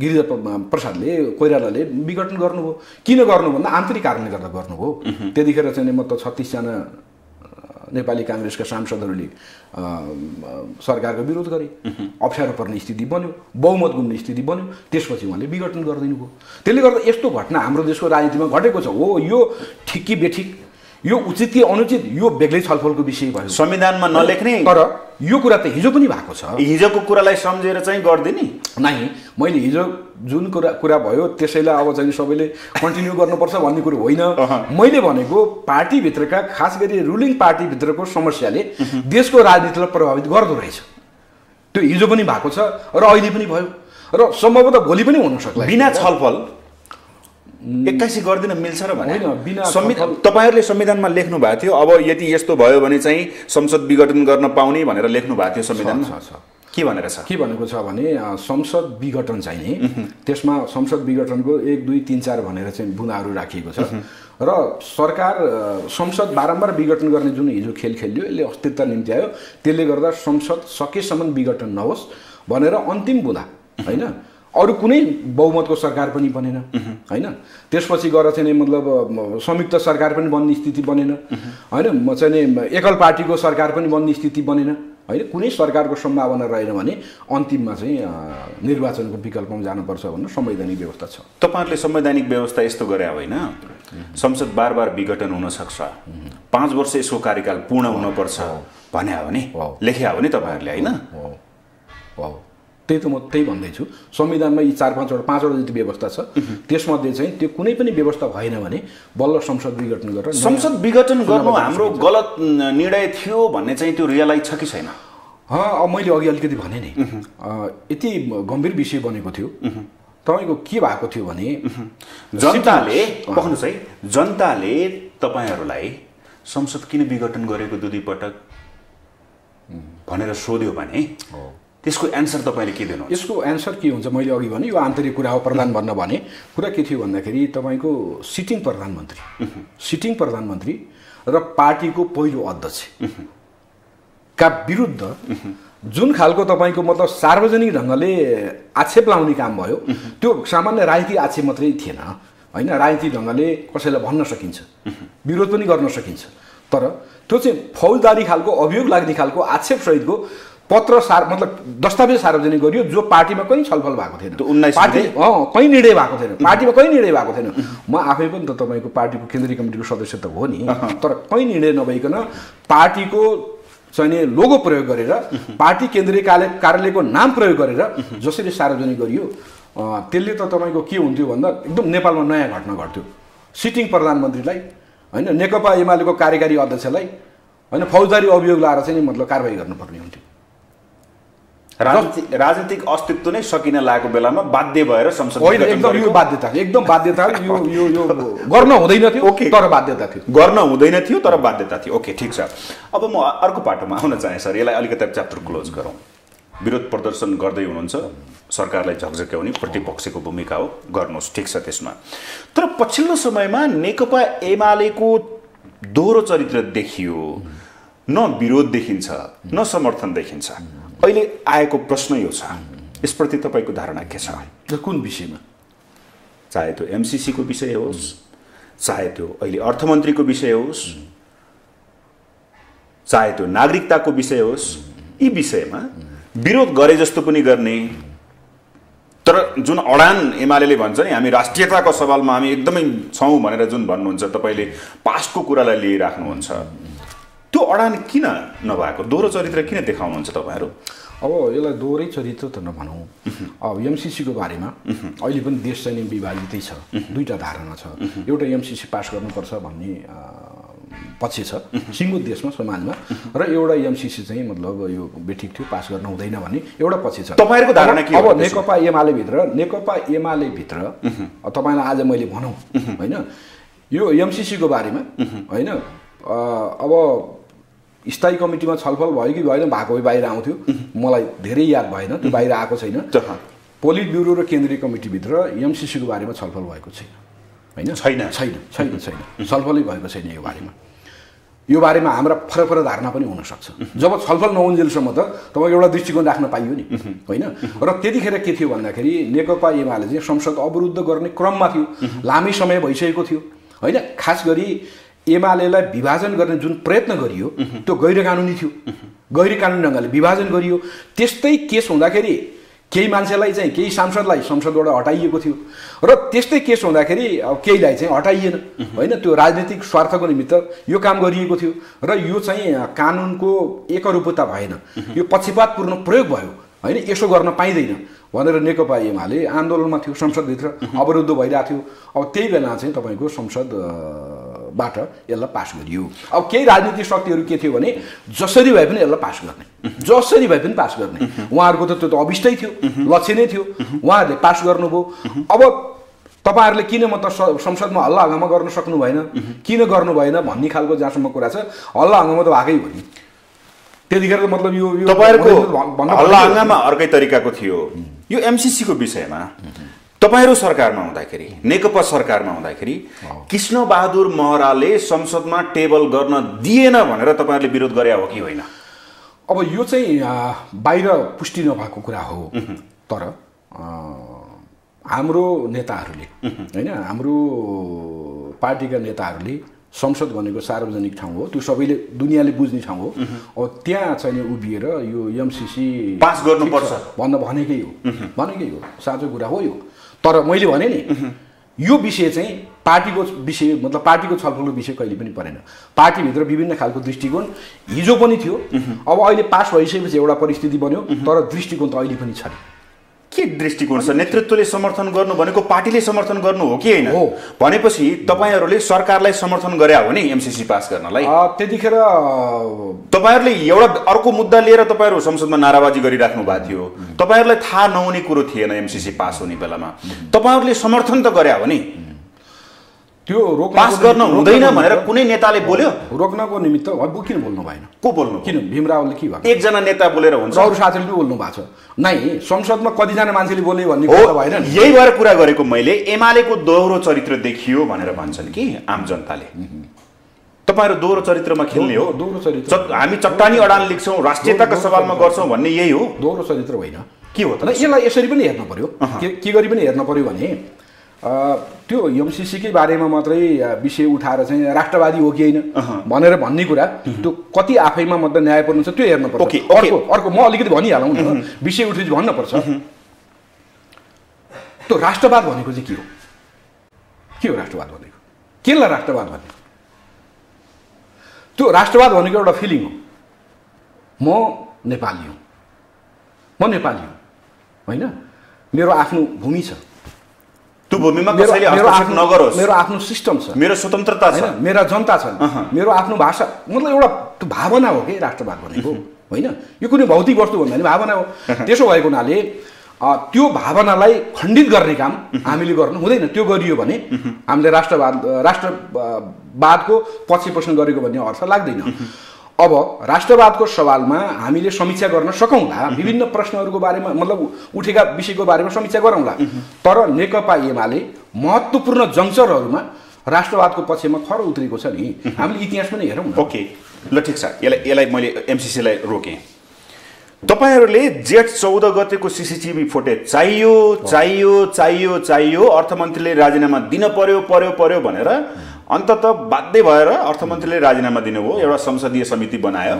गिरिजा प्र- प्रसादले कोइरालाले विघटन गर्नुभयो किन गर्नु भन्दा आन्तरिक कारणले गर्दा गर्नुभयो त्यतिखेर चाहिँ म त छत्तिसजना नेपाली काङ्ग्रेसका सांसदहरूले सरकारको विरोध गरे। अप्ठ्यारो पर्ने स्थिति बन्यो बहुमत गुम्ने स्थिति बन्यो त्यसपछि उहाँले विघटन गरिदिनु भयो। त्यसले गर्दा यस्तो घटना हाम्रो देशको राजनीतिमा घटेको छ। हो यो ठिक कि बेठिक यो उचित कि अनुचित यो बेग्लै छलफलको विषय भयो। संविधानमा नलेख्ने। तर यो कुरा त हिजो पनि भएको छ। हिजोको कुरालाई सम्झेर चाहिँ गरिदिने। नै मैले हिजो जुन कुरा कुरा भयो त्यसैलाई अब चाहिँ सबैले कन्टिन्यू गर्नुपर्छ भन्ने कुरो होइन। मैले भनेको पार्टीभित्रका खास गरी रुलिङ पार्टीभित्रको समस्याले देशको राजनीतिलाई प्रभावित गर्दो रहेछ। त्यो हिजो पनि भएको छ र अहिले पनि भयो। र सम्भवतः भोलि पनि हुन सक्ला। बिना छलफल? एक्कासी गरिदिन मिल्छ र भने? संविधान तपाईँहरूले संविधानमा लेख्नु भएको थियो अब यदि यस्तो भयो भने चाहिँ संसद विघटन गर्न पाउने भनेर लेख्नु भएको थियो संविधानमा। के भनेर छ? के भनेको छ भने संसद विघटन चाहिने त्यसमा संसद विघटनको एक दुई तिन चार भनेर चाहिँ बुँदाहरू राखिएको छ। र सरकार संसद बारम्बार विघटन गर्ने जुन हिजो खेल खेलियो यसले अस्तित्व निम्ति आयो त्यसले गर्दा संसद सकेसम्म विघटन नहोस् भनेर अन्तिम बुँदा होइन? अरू कुनै बहुमतको सरकार पनि बनेन होइन? त्यसपछि गएर चाहिँ नि मतलब संयुक्त सरकार पनि बन्ने स्थिति बनेन होइन? म चाहिँ नि एकल पार्टीको सरकार पनि बन्ने स्थिति बनेन। होइन कुनै सरकारको सम्भावना रहेन भने अन्तिममा चाहिँ निर्वाचनको विकल्पमा जानुपर्छ भन्ने संवैधानिक व्यवस्था छ। तपाईँहरूले संवैधानिक व्यवस्था यस्तो गरे होइन संसद बार बार विघटन हुन सक्छ पाँच वर्ष यसको कार्यकाल पूर्ण हुनुपर्छ भने हो भने हो। लेखे हो नि तपाईँहरूले होइन? त्यही त म त्यही भन्दैछु। संविधानमा यी चार पाँचवटा पाँचवटा जति व्यवस्था छ त्यसमध्ये चाहिँ त्यो कुनै पनि व्यवस्था भएन भने बल्ल संसद विघटन गरेर संसद विघटन गर्नु हाम्रो गलत निर्णय थियो भन्ने चाहिँ त्यो रियलाइज छ कि छैन? अब मैले अघि अलिकति भने नि। यति गम्भीर विषय बनेको थियो। तपाईँको के भएको थियो भने जनताले पक्नुहोस् है। जनताले तपाईँहरूलाई संसद किन विघटन गरेको दुई दुई पटक भनेर सोध्यो भने त्यसको एन्सर तपाईँले के दिनु यसको एन्सर के हुन्छ? मैले अघि भने यो आन्तरिक कुरा हो प्रधान भन्न भने। कुरा के थियो भन्दाखेरि तपाईँको सिटिङ प्रधानमन्त्री सिटिङ प्रधानमन्त्री र पार्टीको पहिलो अध्यक्ष। का विरुद्ध जुन खालको तपाईँको मतलब सार्वजनिक ढङ्गले आक्षेप लाउने काम भयो त्यो सामान्य राजनीतिक आक्षेप मात्रै थिएन। होइन? राजनीतिक ढङ्गले कसैलाई भन्न सकिन्छ। विरोध पनि गर्न सकिन्छ। तर त्यो चाहिँ फौजदारी खालको अभियोग लाग्ने खालको आक्षेपसहितको पत्र सार मतलब दस्तावेज सार्वजनिक गरियो जो पार्टीमा कहीँ छलफल भएको थिएन। 19 पार्टी अँ कहीँ निर्णय भएको थिएन। पार्टीमा कहीँ निर्णय भएको थिएन। म आफै पनि त तपाईँको पार्टीको केन्द्रीय कमिटीको सदस्य त हो नि। तर कहीँ निर्णय नभइकन पार्टीको चाहिँ नि लोगो प्रयोग गरेर पार्टी केन्द्रीय कार्य कार्यालयको नाम प्रयोग गरेर जसरी सार्वजनिक गरियो त्यसले त तपाईँको के हुन्थ्यो भन्दा एकदम नेपालमा नयाँ घटना घट्थ्यो। सिटिङ प्रधानमन्त्रीलाई होइन नेकपा एमालेको कार्यकारी अध्यक्षलाई होइन फौजदारी अभियोग लाएर चाहिँ मतलब कारवाही गर्नुपर्ने हुन्थ्यो। राजनीतिक राजनीतिक अस्तित्व नै सकिन लागेको बेलामा बाध्य भएर संसद होइन एकदम यो। बाध्यता एकदम बाध्यता यो यो यो गर्न हुँदैन थियो ओके। तर बाध्यता थियो। गर्न हुँदैन थियो तर बाध्यता थियो। ओके ठिक छ। अब म अर्को पाटोमा आउन चाहेँ सर। यसलाई अलिकति च्याप्टर क्लोज गरौँ। विरोध प्रदर्शन गर्दै हुनुहुन्छ। सरकारलाई झकझक्याउने प्रतिपक्षको भूमिका हो। गर्नुहोस् ठिक छ त्यसमा। तर पछिल्लो समयमा नेकपा एमालेको दोहोरो चरित्र देखियो। न विरोध देखिन्छ न समर्थन देखिन्छ। अहिले आएको प्रश्न यो छ। यसप्रति तपाईँको धारणा के छ? कुन विषयमा? चाहे त्यो एमसिसीको विषय होस् चाहे त्यो अहिले अर्थमन्त्रीको विषय होस् चाहे त्यो नागरिकताको विषय होस् यी विषयमा विरोध गरे जस्तो पनि गर्ने। तर जुन अडान एमाले भन्छ नि हामी राष्ट्रियताको सवालमा हामी एकदमै छौँ भनेर जुन भन्नुहुन्छ तपाईँले पास्टको कुरालाई लिइराख्नुहुन्छ। त्यो अडान किन नभएको? दोहोरो चरित्र किन देखाउनुहुन्छ तपाईँहरू? अब यसलाई दोहोरै चरित्र त नभनौँ। अब एमसिसीको बारेमा अहिले पनि देश चाहिँ नि विभाजितै छ दुईवटा धारणा छ। एउटा एमसिसी पास गर्नुपर्छ भन्ने पक्ष छ। सिङ्गो देशमा समाजमा। र एउटा एमसिसी चाहिँ मतलब यो बेठिक थियो पास गर्न हुँदैन भन्ने एउटा पक्ष छ। तपाईँहरूको धारणा के अब? नेकपा एमाले भित्र नेकपा एमाले भित्र तपाईँलाई आज मैले भनौँ होइन? यो एमसिसीको बारेमा होइन? अब स्थायी कमिटीमा छलफल भयो कि भएन भएको भए बाहिर आउँथ्यो। मलाई धेरै याद भएन त्यो बाहिर आएको छैन। पोलिट ब्युरो र केन्द्रीय कमिटीभित्र एमसिसीको बारेमा छलफल भएको छैन। होइन? छैन। छैन छैन छैन। छलफलै भएको छैन यो बारेमा। यो बारेमा हाम्रा फरक फरक धारणा पनि हुनसक्छ। जब छलफल नहुन्जेलसम्म त तपाईँको एउटा दृष्टिकोण राख्न पाइयो नि। होइन? र त्यतिखेर के थियो भन्दाखेरि नेकपा एमाले चाहिँ संसद अवरुद्ध गर्ने क्रममा थियो। लामै समय भइसकेको थियो। होइन? खास गरी एमालेलाई विभाजन गर्ने जुन प्रयत्न गरियो त्यो गैर कानुनी थियो। गैर कानुनी ढङ्गले विभाजन गरियो। त्यस्तै केस हुँदाखेरि केही मान्छेलाई चाहिँ केही सांसदलाई संसदबाट हटाइएको थियो। र त्यस्तै केस हुँदाखेरि अब केहीलाई चाहिँ हटाइएन। होइन त्यो राजनीतिक स्वार्थको निमित्त यो काम गरिएको थियो। र यो चाहिँ कानुनको एकरूपता भएन। यो पक्षपातपूर्ण प्रयोग भयो। होइन यसो गर्न पाइँदैन भनेर नेकपा एमाले आन्दोलनमा थियो संसदभित्र अवरुद्ध भइरहेको थियो। अब त्यही बेला चाहिँ तपाईँको संसद बाट यसलाई पास गरियो। अब केही राजनीतिक शक्तिहरू के थियो भने जसरी भए पनि यसलाई पास गर्ने जसरी भए पनि पास गर्ने। उहाँहरूको त त्यो त अभिष्टै थियो लक्ष्य नै थियो। उहाँहरूले पास गर्नुभयो। अब तपाईँहरूले किन मतलब स- संसदमा हल्ला हङ्गामा गर्न सक्नु भएन? किन गर्नु भएन भन्ने खालको जहाँसम्म कुरा छ हल्ला हङ्गामा त भएकै हो नि। त्यतिखेर त मतलब यो तपाईँहरूको हल्ला हङ्गामा अर्कै तरिकाको थियो। यो एमसिसीको विषयमा तपाईँहरू सरकारमा हुँदाखेरि नेकपा सरकारमा हुँदाखेरि कृष्ण बहादुर महराले संसदमा टेबल गर्न दिएन भनेर तपाईँहरूले विरोध गरे हो कि होइन? अब यो चाहिँ बाहिर पुष्टि नभएको कुरा हो। तर हाम्रो नेताहरूले होइन हाम्रो पार्टीका नेताहरूले संसद भनेको सार्वजनिक ठाउँ हो त्यो सबैले दुनियाँले बुझ्ने ठाउँ हो। अब त्यहाँ चाहिँ नि उभिएर यो एमसिसी पास गर्नुपर्छ। भन्न भनेकै हो। भनेकै हो। साँचो कुरा हो यो। तर मैले भने नि यो विषय चाहिँ पार्टीको विषय मतलब पार्टीको छलफलको विषय कहिले पनि परेन। पार्टीभित्र विभिन्न खालको दृष्टिकोण हिजो पनि थियो। अब अहिले पास भइसकेपछि एउटा परिस्थिति बन्यो तर दृष्टिकोण त अहिले पनि छ। के दृष्टिकोण छ? नेतृत्वले समर्थन गर्नु भनेको पार्टीले समर्थन गर्नु हो कि होइन? हो। भनेपछि तपाईँहरूले सरकारलाई समर्थन गरे हो नि एमसिसी पास गर्नलाई? त्यतिखेर तपाईँहरूले एउटा अर्को मुद्दा लिएर तपाईँहरू संसदमा नाराबाजी गरिराख्नु भएको थियो। तपाईँहरूलाई थाहा नहुने कुरो थिएन एमसिसी पास हुने बेलामा। तपाईँहरूले समर्थन त गरे हो नि। त्यो रोक्नको पास गर्न हुँदैन भनेर कुनै नेताले बोल्यो? रोक्नको निमित्त अब किन बोल्नु भएन? को बोल्नु किन? भीमरावले के भएको एकजना नेता बोलेर हुन्छ। अरू साथीले पनि बोल्नु भएको छ। नै संसदमा कतिजना मान्छेले बोल्ने भन्ने कुरा भएन यही भएर कुरा गरेको मैले एमालेको दोहोरो चरित्र देखियो भनेर भन्छन् कि आम जनताले। तपाईँहरू दोहोरो चरित्रमा खेल्ने हो। दोहोरो चरित्र हामी चट्टानी अडान लेख्छौँ राष्ट्रियताको सवालमा गर्छौँ भन्ने यही हो। दोहोरो चरित्र होइन। के हो त? यसलाई यसरी पनि हेर्नु पर्यो। के गरी पनि हेर्नु पर्यो भने त्यो एमसिसीकै बारेमा मात्रै विषय उठाएर चाहिँ राष्ट्रवादी हो कि होइन? भनेर भन्ने कुरा त्यो कति आफैमा मतलब न्यायपूर्ण छ त्यो हेर्नु पर्छ। अर्को अर्को म अलिकति भनिहालौँ न विषय उठेपछि भन्नुपर्छ। त्यो राष्ट्रवाद भनेको चाहिँ के हो? के हो राष्ट्रवाद भनेको? केलाई राष्ट्रवाद भनेको त्यो राष्ट्रवाद भनेको एउटा फिलिङ हो। म नेपाली हुँ। म नेपाली हुँ। होइन? मेरो आफ्नो भूमि छ। त्यो भूमिमा कसैले हस्तक्षेप नगरोस् मेरो आफ्नो सिस्टम छ। मेरो स्वतन्त्रता छ। मेरा जनता छन् मेरो आफ्नो भाषा। मतलब एउटा त्यो भावना हो कि राष्ट्रवाद भनेको? होइन? यो कुनै भौतिक वस्तु भन्दा नि भावना हो। त्यसो भएको हुनाले त्यो भावनालाई खण्डित गर्ने काम हामीले गर्नु हुँदैन। त्यो गरियो भने हामीले राष्ट्रवाद राष्ट्रवादको पछि पोषण गरेको भन्ने अर्थ लाग्दैन। अब राष्ट्रवादको सवालमा हामीले समीक्षा गर्न सकौँला विभिन्न प्रश्नहरूको बारेमा मतलब उठेका विषयको बारेमा समीक्षा गरौँला। तर नेकपा एमाले महत्त्वपूर्ण जङ्क्चरहरूमा राष्ट्रवादको पक्षमा खर उत्रेको छ नि। हामीले इतिहास पनि हेरौँ ओके ल ठिक छ। यसलाई यसलाई मैले एमसिसीलाई रोकेँ। तपाईँहरूले जेठ चौध गतेको सिसिटिभी फुटेज चाहियो चाहियो चाहियो चाहियो अर्थमन्त्रीले राजीनामा दिन पर्यो पर्यो पर्यो भनेर अन्तत बाध्य भएर अर्थमन्त्रीले राजीनामा दिनुभयो एउटा संसदीय समिति बनायो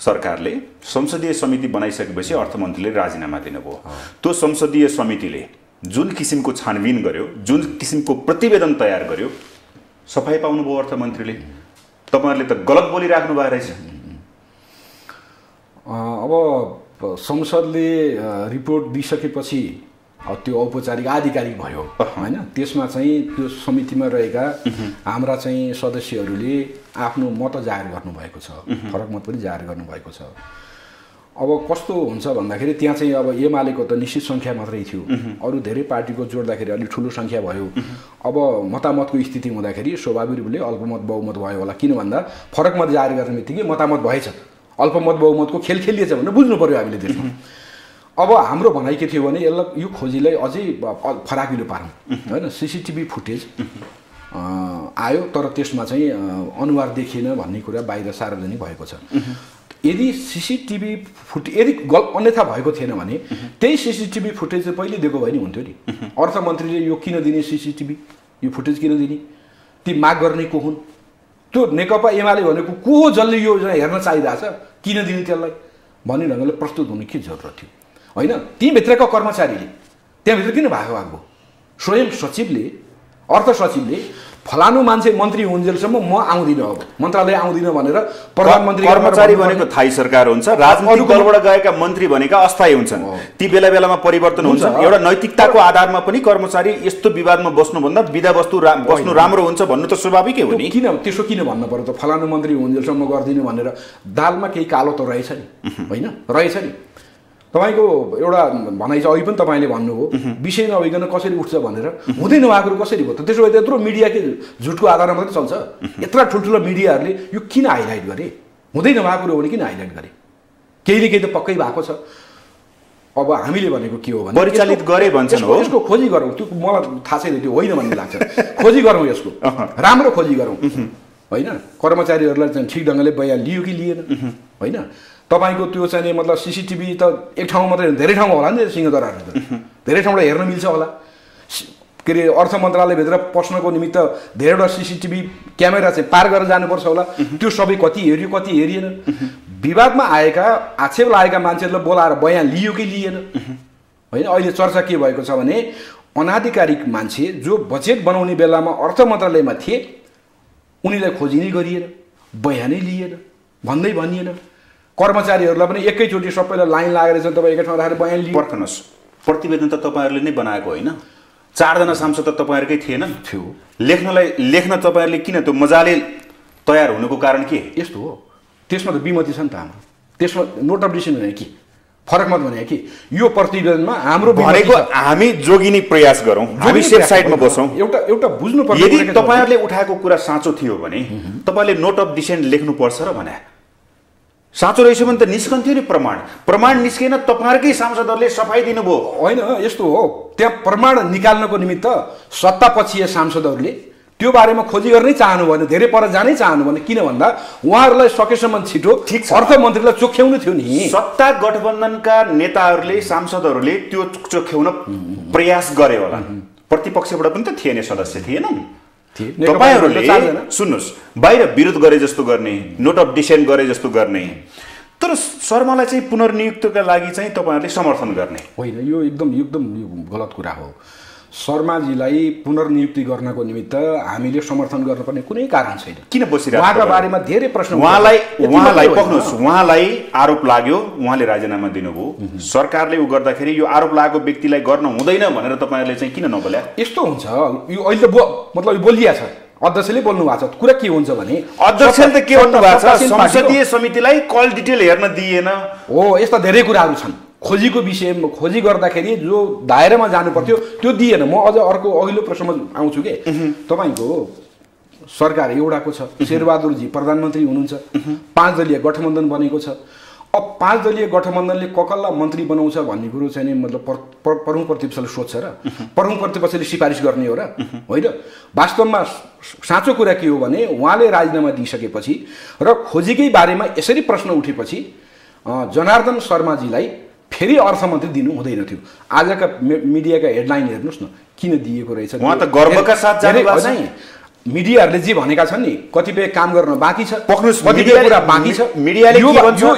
सरकारले। संसदीय समिति बनाइसकेपछि अर्थमन्त्रीले राजीनामा दिनुभयो। त्यो संसदीय समितिले जुन किसिमको छानबिन गर्यो जुन किसिमको प्रतिवेदन तयार गर्यो सफाइ पाउनुभयो अर्थमन्त्रीले। तपाईँहरूले त गलत बोलिराख्नु भएको रहेछ अब संसदले रिपोर्ट दिइसकेपछि त्यो औपचारिक आधिकारिक भयो। होइन? त्यसमा चाहिँ त्यो समितिमा रहेका हाम्रा चाहिँ सदस्यहरूले आफ्नो मत जाहेर गर्नुभएको छ। फरक मत पनि जाहेर गर्नुभएको छ। अब कस्तो हुन्छ भन्दाखेरि त्यहाँ चाहिँ अब एमालेको त निश्चित सङ्ख्या मात्रै थियो। अरू धेरै पार्टीको जोड्दाखेरि अलिक ठुलो सङ्ख्या भयो। अब मतामतको स्थिति हुँदाखेरि स्वाभाविक रूपले अल्पमत बहुमत भयो होला। किन भन्दा फरक मत जाहेर गर्ने बित्तिकै मतामत भएछ अल्पमत बहुमतको खेल खेलिएछ भनेर बुझ्नु पऱ्यो हामीले त्यसमा। अब हाम्रो भनाइ के थियो भने यसलाई यो खोजीलाई अझै फराकिलो पारौँ। होइन? सिसिटिभी फुटेज आयो तर त्यसमा चाहिँ अनुहार देखिएन भन्ने कुरा बाहिर सार्वजनिक भएको छ। यदि सिसिटिभी फुट यदि गल अन्यथा भएको थिएन भने त्यही सिसिटिभी फुटेज चाहिँ पहिले दिएको भए नि हुन्थ्यो नि। अर्थमन्त्रीले यो किन दिने सिसिटिभी? यो फुटेज किन दिने? ती माग गर्ने को हुन्? त्यो नेकपा एमाले भनेको को हो जसले यो हेर्न चाहिरहेछ किन दिने त्यसलाई? भन्ने ढङ्गले प्रस्तुत हुनु के जरुरत थियो? होइन तीभित्रका कर्मचारीले त्यहाँभित्र किन भाग भयो स्वयं सचिवले अर्थ सचिवले फलानु मान्छे मन्त्री हुन्जेलसम्म म आउँदिनँ अब मन्त्रालय आउँदिनँ भनेर प्रधानमन्त्री कर्मचारी भनेको थाई सरकार हुन्छ राजनीतिक दलबाट गएका मन्त्री भनेका अस्थायी हुन्छन्। ती बेला बेलामा परिवर्तन हुन्छ। एउटा नैतिकताको आधारमा पनि कर्मचारी यस्तो विवादमा बस्नुभन्दा विधा वस्तु बस्नु राम्रो हुन्छ भन्नु त स्वाभाविकै हो नि। किन त्यसो किन भन्नु पर्यो त? फलानु मन्त्री हुन्जेलसम्म गर्दिनँ भनेर दालमा केही कालो त रहेछ नि। होइन? रहेछ नि। तपाईँको एउटा भनाइ चाहिँ अघि पनि तपाईँले भन्नुभयो विषय नभइकन कसरी उठ्छ भनेर। हुँदै नभएको कसरी भयो त? त्यसो भए त यत्रो मिडियाकै झुटको आधारमा मात्रै चल्छ। यत्र ठुल्ठुलो मिडियाहरूले यो किन हाइलाइट गरे? हुँदै नभएको कुरो भने किन हाइलाइट गरे? केहीले केही त पक्कै भएको छ। अब हामीले भनेको के हो भने परिचालित गरे भन्छन् यसको- खोजी गरौँ। त्यो मलाई थाहा छैन त्यो होइन भन्ने लाग्छ। खोजी गरौँ यसको। राम्रो खोजी गरौँ। होइन? कर्मचारीहरूलाई चाहिँ ठिक ढङ्गले बयान लियो कि लिएन? होइन? तपाईँको त्यो चाहिँ मतलब सिसिटिभी त एक ठाउँमा मात्रै धेरै ठाउँमा होला नि त सिंहदरबार त। धेरै ठाउँबाट हेर्न मिल्छ होला। के अरे अर्थ मन्त्रालयभित्र पस्नको निमित्त धेरैवटा सिसिटिभी क्यामेरा चाहिँ पार गरेर जानुपर्छ होला। त्यो सबै कति हेऱ्यो कति हेरिएन। विवादमा आएका आक्षेप लागेका मान्छेहरूलाई बोलाएर बयान लियो कि लिएन। होइन अहिले चर्चा के भएको छ भने अनाधिकारिक मान्छे जो बजेट बनाउने बेलामा अर्थ मन्त्रालयमा थिए उनीलाई खोजी नै गरिएन बयानै लिएन भन्दै भनिएन। कर्मचारीहरूलाई पनि एकैचोटि सबैलाई लाइन लागेर चाहिँ तपाईँ एकै ठाउँ राखेर बयान लियो पर्खनुहोस्। प्रतिवेदन त तपाईँहरूले नै बनाएको होइन। चारजना सांसद त तपाईँहरूकै थिएनन्। थियो। लेख्नलाई लेख्न तपाईँहरूले किन त्यो मजाले तयार हुनुको कारण के? यस्तो हो। त्यसमा त विमति छ नि त हाम्रो। त्यसमा नोट अफ डिसिसन भने कि? फरक मत भने कि? यो प्रतिवेदनमा हाम्रो भनेको। हामी जोगिने प्रयास गरौँ। हामी सेफ साइडमा। बसौँ। एउटा एउटा बुझ्नु पर्ने यदि तपाईँहरूले उठाएको कुरा साँचो थियो भने तपाईँले नोट अफ डिसेन्ट लेख्नुपर्छ र भने। साँचो रहेछ भने त निस्कन्थ्यो नि प्रमाण. प्रमाण निस्केन तपाईँहरूकै सांसदहरूले सफाइ दिनुभयो। होइन यस्तो हो। त्यहाँ प्रमाण निकाल्नको निमित्त सत्तापक्षीय सांसदहरूले त्यो बारेमा खोजी गर्नै चाहनु भने धेरै पर जानै चाहनु भने किन भन्दा उहाँहरूलाई सकेसम्म छिटो ठिक छ। अर्थमन्त्रीलाई चोख्याउनु थियो नि। सत्ता गठबन्धनका नेताहरूले सांसदहरूले त्यो चोख्याउन प्रयास गरे होला। प्रतिपक्षबाट पनि त थिएन सदस्य थिएनन्। तपाईँहरूले। सुन्नुहोस् बाहिर विरोध गरे जस्तो गर्ने नोट अफ डिसेन्ट गरे जस्तो गर्ने तर शर्मालाई चाहिँ पुनर्नियुक्तिका लागि चाहिँ तपाईँहरूले समर्थन गर्ने होइन यो एकदम एकदम यो गलत कुरा हो शर्माजीलाई पुनर्नियुक्ति गर्नको निमित्त हामीले समर्थन गर्नुपर्ने कुनै कारण छैन। किन बसिरहेको? बारेमा धेरै प्रश्न उहाँलाई उहाँलाई। पक्नुहोस्। उहाँलाई आरोप लाग्यो उहाँले राजीनामा दिनुभयो। सरकारले उ गर्दाखेरि यो आरोप लागेको व्यक्तिलाई गर्न हुँदैन भनेर तपाईँहरूले चाहिँ किन नबोल्या? यस्तो हुन्छ। यो अहिले त बो मतलब यो बोलिया छ। अध्यक्षले बोल्नु भएको छ। कुरा के हुन्छ भने अध्यक्षले त के भन्नु भएको छ? संसदीय समितिलाई कल डिटेल हेर्न दिएन। हो यस्ता धेरै कुराहरू छन्। खोजीको विषयमा खोजी गर्दाखेरि जो दायरामा जानु पर्थ्यो त्यो दिएन। म अझ अर्को अघिल्लो प्रश्नमा आउँछु के? तपाईँको सरकार एउटाको छ शेरबहादुरजी प्रधानमन्त्री हुनुहुन्छ। पाँच दलीय गठबन्धन बनेको छ। अब पाँच दलीय गठबन्धनले ककल्ला मन्त्री बनाउँछ भन्ने कुरो चाहिँ नि मतलब पर- पर- प्रमुख प्रतिपक्षले सोध्छ र प्रमुख प्रतिपक्षले सिफारिस गर्ने हो र। होइन? वास्तवमा साँचो कुरा के हो भने उहाँले राजीनामा दिइसकेपछि र खोजीकै बारेमा यसरी प्रश्न उठेपछि जनार्दन शर्माजीलाई फेरि अर्थमन्त्री दिनु हुँदैन थियो। आजका मिडियाका हेडलाइन हेर्नुहोस् न किन दिएको रहेछ। उहाँ त गर्वका साथ जानु मिडियाहरूले जे भनेका छन् नि कतिपय काम गर्न बाँकी छ कतिपय कुरा बाँकी छ। मिडियाले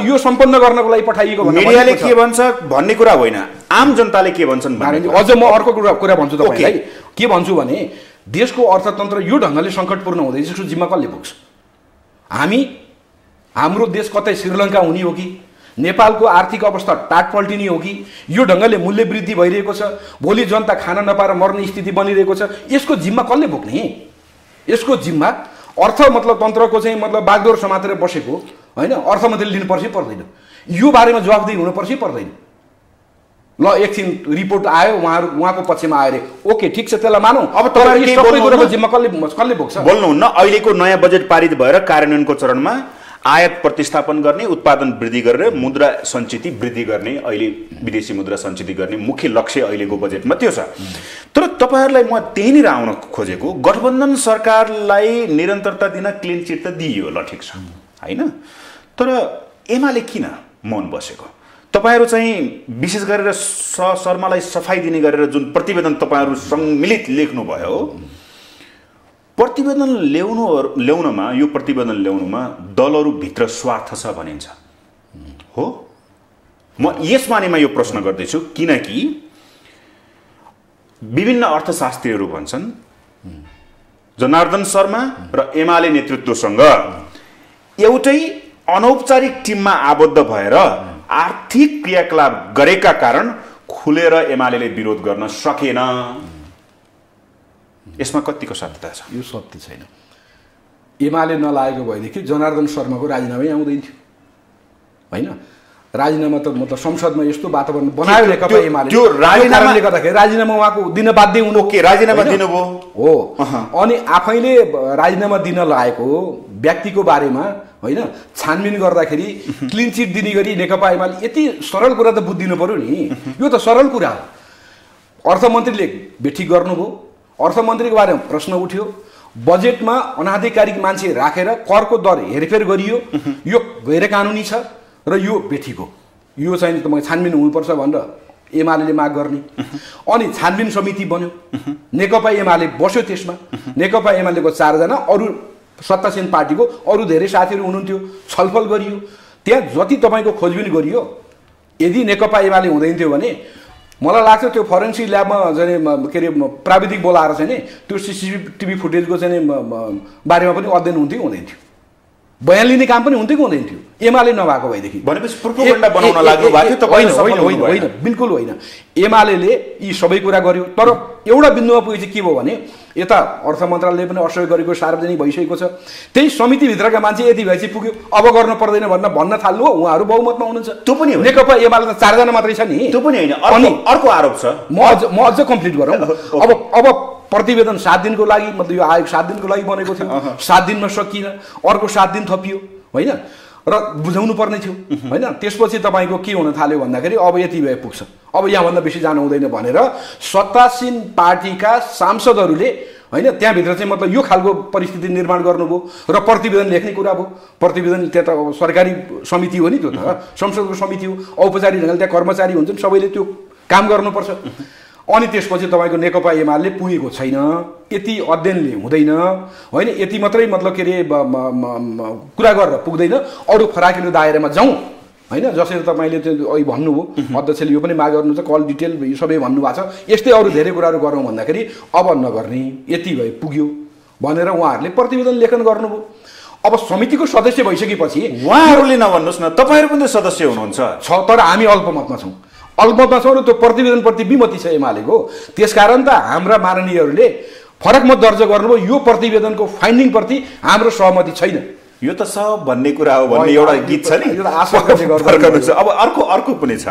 यो सम्पन्न गर्नको लागि पठाइएको मिडियाले। के भन्छ भन्ने कुरा होइन। आम जनताले के भन्छन्। अझ म अर्को कुरा कुरा भन्छु। तपाईँलाई। के भन्छु भने देशको अर्थतन्त्र यो ढङ्गले सङ्कटपूर्ण हुँदैछ। यसको जिम्मा कसले पुग्छ हामी हाम्रो देश कतै श्रीलङ्का हुने हो कि? नेपालको आर्थिक अवस्था टाट पल्टिने हो कि? यो ढङ्गले मूल्य वृद्धि भइरहेको छ भोलि जनता खान नपाएर मर्ने स्थिति बनिरहेको छ यसको जिम्मा कसले बोक्ने यसको जिम्मा अर्थ मतलब तन्त्रको चाहिँ मतलब बागडोर समातेर बसेको होइन? अर्थमन्त्रीले लिनुपर्छ पर्दैन। यो बारेमा जवाफदेही हुनुपर्छ पर्दैन। ल एकछिन रिपोर्ट आयो उहाँहरू उहाँको पक्षमा आयो अरे। ओके ठिक छ त्यसलाई मानौँ। अब सबै? कुराको जिम्मा कसले कसले बोक्छ बोल्नुहुन्न? अहिलेको नयाँ बजेट पारित भएर कार्यान्वयनको चरणमा आयात प्रतिस्थापन गर्ने उत्पादन वृद्धि गरेर मुद्रा सञ्चिति वृद्धि गर्ने अहिले विदेशी मुद्रा सञ्चिति गर्ने मुख्य लक्ष्य अहिलेको बजेटमा त्यो छ। तर तपाईँहरूलाई म त्यहीँनिर आउन खोजेको गठबन्धन सरकारलाई निरन्तरता दिन क्लिन चिट त दिइयो ल ठिक छ। होइन? तर एमाले किन मौन बसेको? तपाईँहरू चाहिँ विशेष गरेर स शर्मालाई सफाइ दिने गरेर जुन प्रतिवेदन तपाईँहरू सम्मिलित लेख्नुभयो प्रतिवेदन ल्याउनु ल्याउनमा यो प्रतिवेदन ल्याउनुमा दलहरूभित्र स्वार्थ छ भनिन्छ। हो? म यस मानेमा यो प्रश्न गर्दैछु किनकि विभिन्न अर्थशास्त्रीहरू भन्छन् जनार्दन शर्मा र एमाले नेतृत्वसँग एउटै अनौपचारिक टिममा आबद्ध भएर आर्थिक क्रियाकलाप गरेका कारण खुलेर एमाले विरोध गर्न सकेन। यसमा कतिको सत्यता छ? यो सत्य छैन। एमाले नलागेको भएदेखि जनार्दन शर्माको राजीनामै आउँदैन थियो। होइन? राजीनामा त मतलब संसदमा यस्तो वातावरण बनायो नेकपा एमाले। त्यो राजीनामा- कारणले गर्दाखेरि राजीनामा उहाँको दिन बाध्य हुनु ओके राजीनामा? दिनुभयो? हो। अनि आफैले राजीनामा दिन लागेको व्यक्तिको बारेमा होइन? छानबिन गर्दाखेरि क्लिन चिट दिने गरी नेकपा एमाले यति सरल कुरा त बुझिदिनु पर्यो नि। यो त सरल कुरा हो। अर्थमन्त्रीले बेठिक गर्नुभयो। अर्थमन्त्रीको बारेमा प्रश्न उठ्यो। बजेटमा अनाधिकारिक मान्छे राखेर करको दर हेरफेर गरियो। यो गैर कानुनी छ र यो बेठिक। यो चाहिँ तपाईँ छानबिन हुनुपर्छ भनेर एमाले माग गर्ने। अनि छानबिन समिति बन्यो। नेकपा एमाले बस्यो त्यसमा। नेकपा एमालेको चारजना अरू सत्तासीन पार्टीको अरू धेरै साथीहरू हुनुहुन्थ्यो। छलफल गरियो। त्यहाँ जति तपाईँको खोजबिन गरियो यदि नेकपा एमाले हुँदैन थियो भने मलाई लाग्छ त्यो फरेन्सिक ल्याबमा चाहिँ म- के अरे प्राविधिक बोलाएर चाहिँ नि त्यो सिसिटिभी फुटेजको चाहिँ बारेमा पनि अध्ययन हुन्थ्यो कि हुँदैन थियो। बयान लिने काम पनि हुन्थ्यो कि हुँदैन थियो। एमाले नभएको भएदेखि। होइन बिल्कुल होइन। एमाले यी सबै कुरा गर्यो। तर एउटा बिन्दुमा पुगे चाहिँ के भयो भने यता अर्थ मन्त्रालयले पनि असहयोग गरेको सार्वजनिक भइसकेको छ। त्यही समितिभित्रका मान्छे यति भएपछि पुग्यो अब गर्न पर्दैन भनेर भन्न थाल्नु हो उहाँहरू बहुमतमा हुनुहुन्छ। त्यो पनि हो। नेकपा एमाले त चारजना मात्रै छ नि। त्यो पनि होइन। अर्को आरोप छ। म अझ म अझ कम्प्लिट गरौँ। अब अब प्रतिवेदन सात दिनको लागि मतलब यो आयोग सात दिनको लागि बनेको थियो। सात दिनमा सकिएन। अर्को सात दिन थपियो। होइन? र बुझाउनु पर्ने थियो। होइन? त्यसपछि तपाईँको के हुन थाल्यो भन्दाखेरि अब यति भए पुग्छ। अब यहाँभन्दा बेसी जानु हुँदैन भनेर सत्तासीन पार्टीका सांसदहरूले होइन त्यहाँभित्र चाहिँ मतलब यो खालको परिस्थिति निर्माण गर्नुभयो र प्रतिवेदन लेख्ने कुरा भयो। प्रतिवेदन त्यहाँ त सरकारी समिति हो नि त्यो त। संसदको समिति हो। औपचारिक ढङ्गले त्यहाँ कर्मचारी हुन्छन् सबैले त्यो काम गर्नुपर्छ। अनि त्यसपछि तपाईँको नेकपा एमाले पुगेको छैन यति अध्ययनले हुँदैन होइन? यति मात्रै मतलब के अरे कुरा गरेर पुग्दैन अरू फराकिलो दायरामा जाउँ होइन? जसरी तपाईँले त्यो अघि भन्नुभयो अध्यक्षले यो पनि माग गर्नुहुन्छ कल डिटेल यो सबै भन्नुभएको छ। यस्तै अरू धेरै कुराहरू गरौँ भन्दाखेरि अब नगर्ने यति भए पुग्यो भनेर उहाँहरूले प्रतिवेदन लेखन गर्नुभयो। अब समितिको सदस्य भइसकेपछि उहाँहरूले नभन्नुहोस् न तपाईँहरू पनि त सदस्य हुनुहुन्छ। छ तर हामी अल्पमतमा छौँ। अल्पमतमा छौँ र त्यो प्रतिवेदनप्रति विमति छ एमालेको। त्यसकारण त हाम्रा माननीयहरूले फरक मत दर्ज गर्नुभयो यो प्रतिवेदनको फाइन्डिङप्रति हाम्रो सहमति छैन। यो त सब भन्ने कुरा हो भन्ने एउटा गीत छ नि। अब अर्को अर्को पनि छ।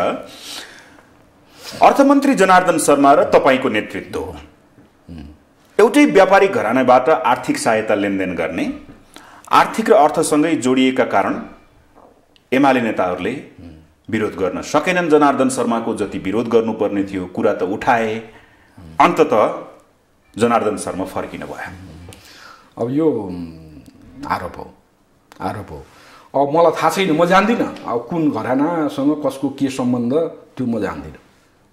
अर्थमन्त्री जनार्दन शर्मा र तपाईँको नेतृत्व। एउटै व्यापारिक घरानाबाट आर्थिक सहायता लेनदेन गर्ने आर्थिक र अर्थसँगै जोडिएका कारण एमाले नेताहरूले विरोध गर्न सकेनन् जनार्दन शर्माको जति विरोध गर्नुपर्ने थियो कुरा त उठाए। अन्तत जनार्दन शर्मा फर्किनु भयो। अब यो आरोप हो आरोप हो। अब मलाई थाहा छैन म जान्दिनँ। अब कुन घरानासँग कसको के सम्बन्ध त्यो म जान्दिनँ।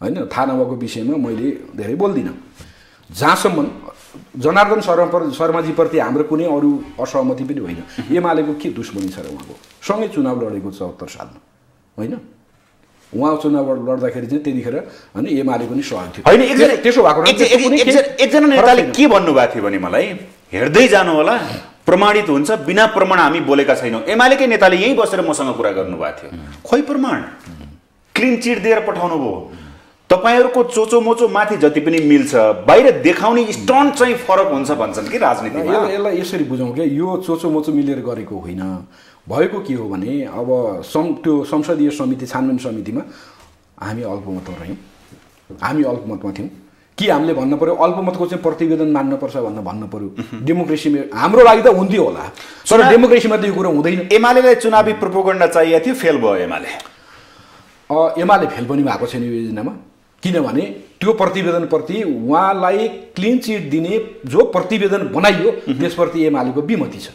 होइन थाहा नभएको विषयमा मैले धेरै बोल्दिनँ। जहाँसम्म जनार्दन शर्मा शर्माजीप्रति हाम्रो कुनै अरू असहमति पनि होइन। एमालेको के दुश्मनी छ र उहाँको? सँगै चुनाव लडेको चौहत्तर सालमा। होइन? उहाँ चुनाव लड्दाखेरि चाहिँ त्यतिखेर होइन एमालेको नि सहयोग थियो। होइन त्यसो भएको एकजना नेताले। के भन्नुभएको थियो भने मलाई हेर्दै जानु होला प्रमाणित हुन्छ बिना प्रमाण हामी बोलेका छैनौँ। एमालेकै नेताले यहीँ बसेर मसँग कुरा गर्नुभएको थियो? खोइ प्रमाण। क्लिन चिट दिएर पठाउनु भयो तपाईँहरूको चोचो मोचो माथि जति पनि मिल्छ बाहिर देखाउने स्टन्ट चाहिँ फरक हुन्छ भन्छन् कि राजनीतिमा? यसलाई यसरी बुझौँ क्या यो चोचो मोचो मिलेर गरेको होइन। भएको के हो भने अब सं त्यो संसदीय समिति छानबिन समितिमा हामी अल्पमतमा रह्यौँ। हामी अल्पमतमा थियौँ। कि हामीले भन्नु पऱ्यो अल्पमतको चाहिँ प्रतिवेदन मान्नुपर्छ भनेर भन्नु पऱ्यो डेमोक्रेसीमा हाम्रो लागि त हुन्थ्यो होला। तर डेमोक्रेसीमा त यो कुरो हुँदैन। एमालेलाई चुनावी प्रोपोगण्डा चाहिएको थियो फेल भयो एमाले। एमाले फेल पनि भएको छैन यो योजनामा। किनभने त्यो प्रतिवेदनप्रति उहाँलाई क्लिन चिट दिने जो प्रतिवेदन बनाइयो त्यसप्रति एमालेको विमति छ।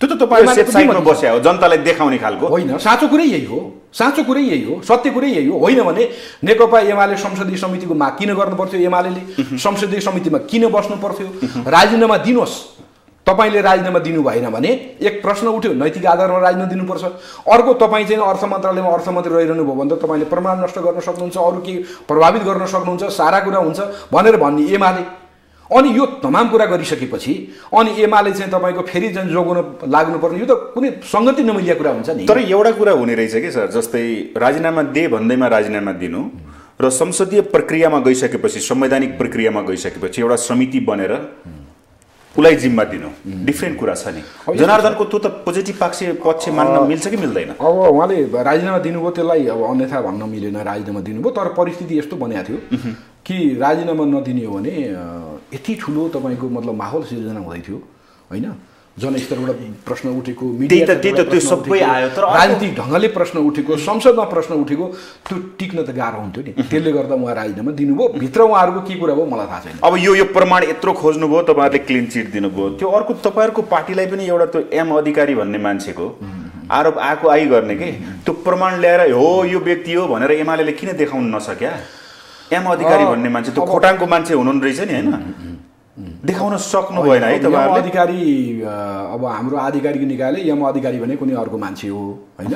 त्यो त तपाईँ। बस्या हो जनतालाई देखाउने खालको। होइन साँचो कुरै यही हो साँचो कुरै यही हो सत्य कुरै यही हो। होइन भने नेकपा एमाले संसदीय समितिको माग किन गर्नु पर्थ्यो एमाले संसदीय समितिमा किन बस्नु पर्थ्यो राजीनामा दिनुहोस्। तपाईँले राजीनामा दिनु भएन भने एक प्रश्न उठ्यो नैतिक आधारमा राजीनामा दिनुपर्छ। अर्को तपाईँ चाहिँ अर्थ मन्त्रालयमा अर्थमन्त्री रहिरहनु भयो भने त तपाईँले प्रमाण नष्ट गर्न सक्नुहुन्छ अरू के प्रभावित गर्न सक्नुहुन्छ सारा कुरा हुन्छ भनेर भन्ने एमाले। अनि यो तमाम कुरा गरिसकेपछि अनि एमाले चाहिँ तपाईँको फेरि चाहिँ जोगाउन लाग्नुपर्ने यो त कुनै सङ्गति नमिलिया कुरा हुन्छ नि। तर एउटा कुरा हुने रहेछ कि सर जस्तै राजीनामा दे भन्दैमा राजीनामा दिनु र संसदीय प्रक्रियामा गइसकेपछि संवैधानिक प्रक्रियामा गइसकेपछि एउटा समिति बनेर उसलाई जिम्मा दिनु। डिफ्रेन्ट कुरा छ नि। जनार्दनको त्यो त पोजिटिभ पक्ष पक्ष मान्न मिल्छ कि मिल्दैन? अब उहाँले राजीनामा दिनुभयो त्यसलाई अब अन्यथा भन्न मिलेन राजीनामा दिनुभयो तर परिस्थिति यस्तो बनेको थियो कि राजीनामा नदिने हो भने यति ठुलो तपाईँको मतलब माहौल सिर्जना हुँदै थियो होइन? जनस्तरबाट प्रश्न उठेको त- त्यही त त्यो प्रश्न सबै आयो, तर राजनीतिक ढङ्गले प्रश्न उठेको संसदमा प्रश्न उठेको त्यो टिक्न त गाह्रो हुन्थ्यो नि। त्यसले गर्दा उहाँ राजीनामा दिनुभयो। भित्र उहाँहरूको के कुरा भयो मलाई थाहा छैन। अब यो यो प्रमाण यत्रो खोज्नुभयो तपाईँहरूले क्लिन चिट दिनुभयो। त्यो अर्को तपाईँहरूको पार्टीलाई पनि एउटा त्यो एम अधिकारी भन्ने मान्छेको आरोप आएको आइ गर्ने के? त्यो प्रमाण ल्याएर हो यो व्यक्ति हो भनेर एमाले किन देखाउन नसक्या? एम अधिकारी भन्ने मान्छे त्यो खोटाङको मान्छे हुनुहुन्न रहेछ नि होइन? देखाउन सक्नु भएन है तपाईँहरूले? अधिकारी अब हाम्रो आधिकारिक निकायले यम अधिकारी भने कुनै अर्को मान्छे हो होइन?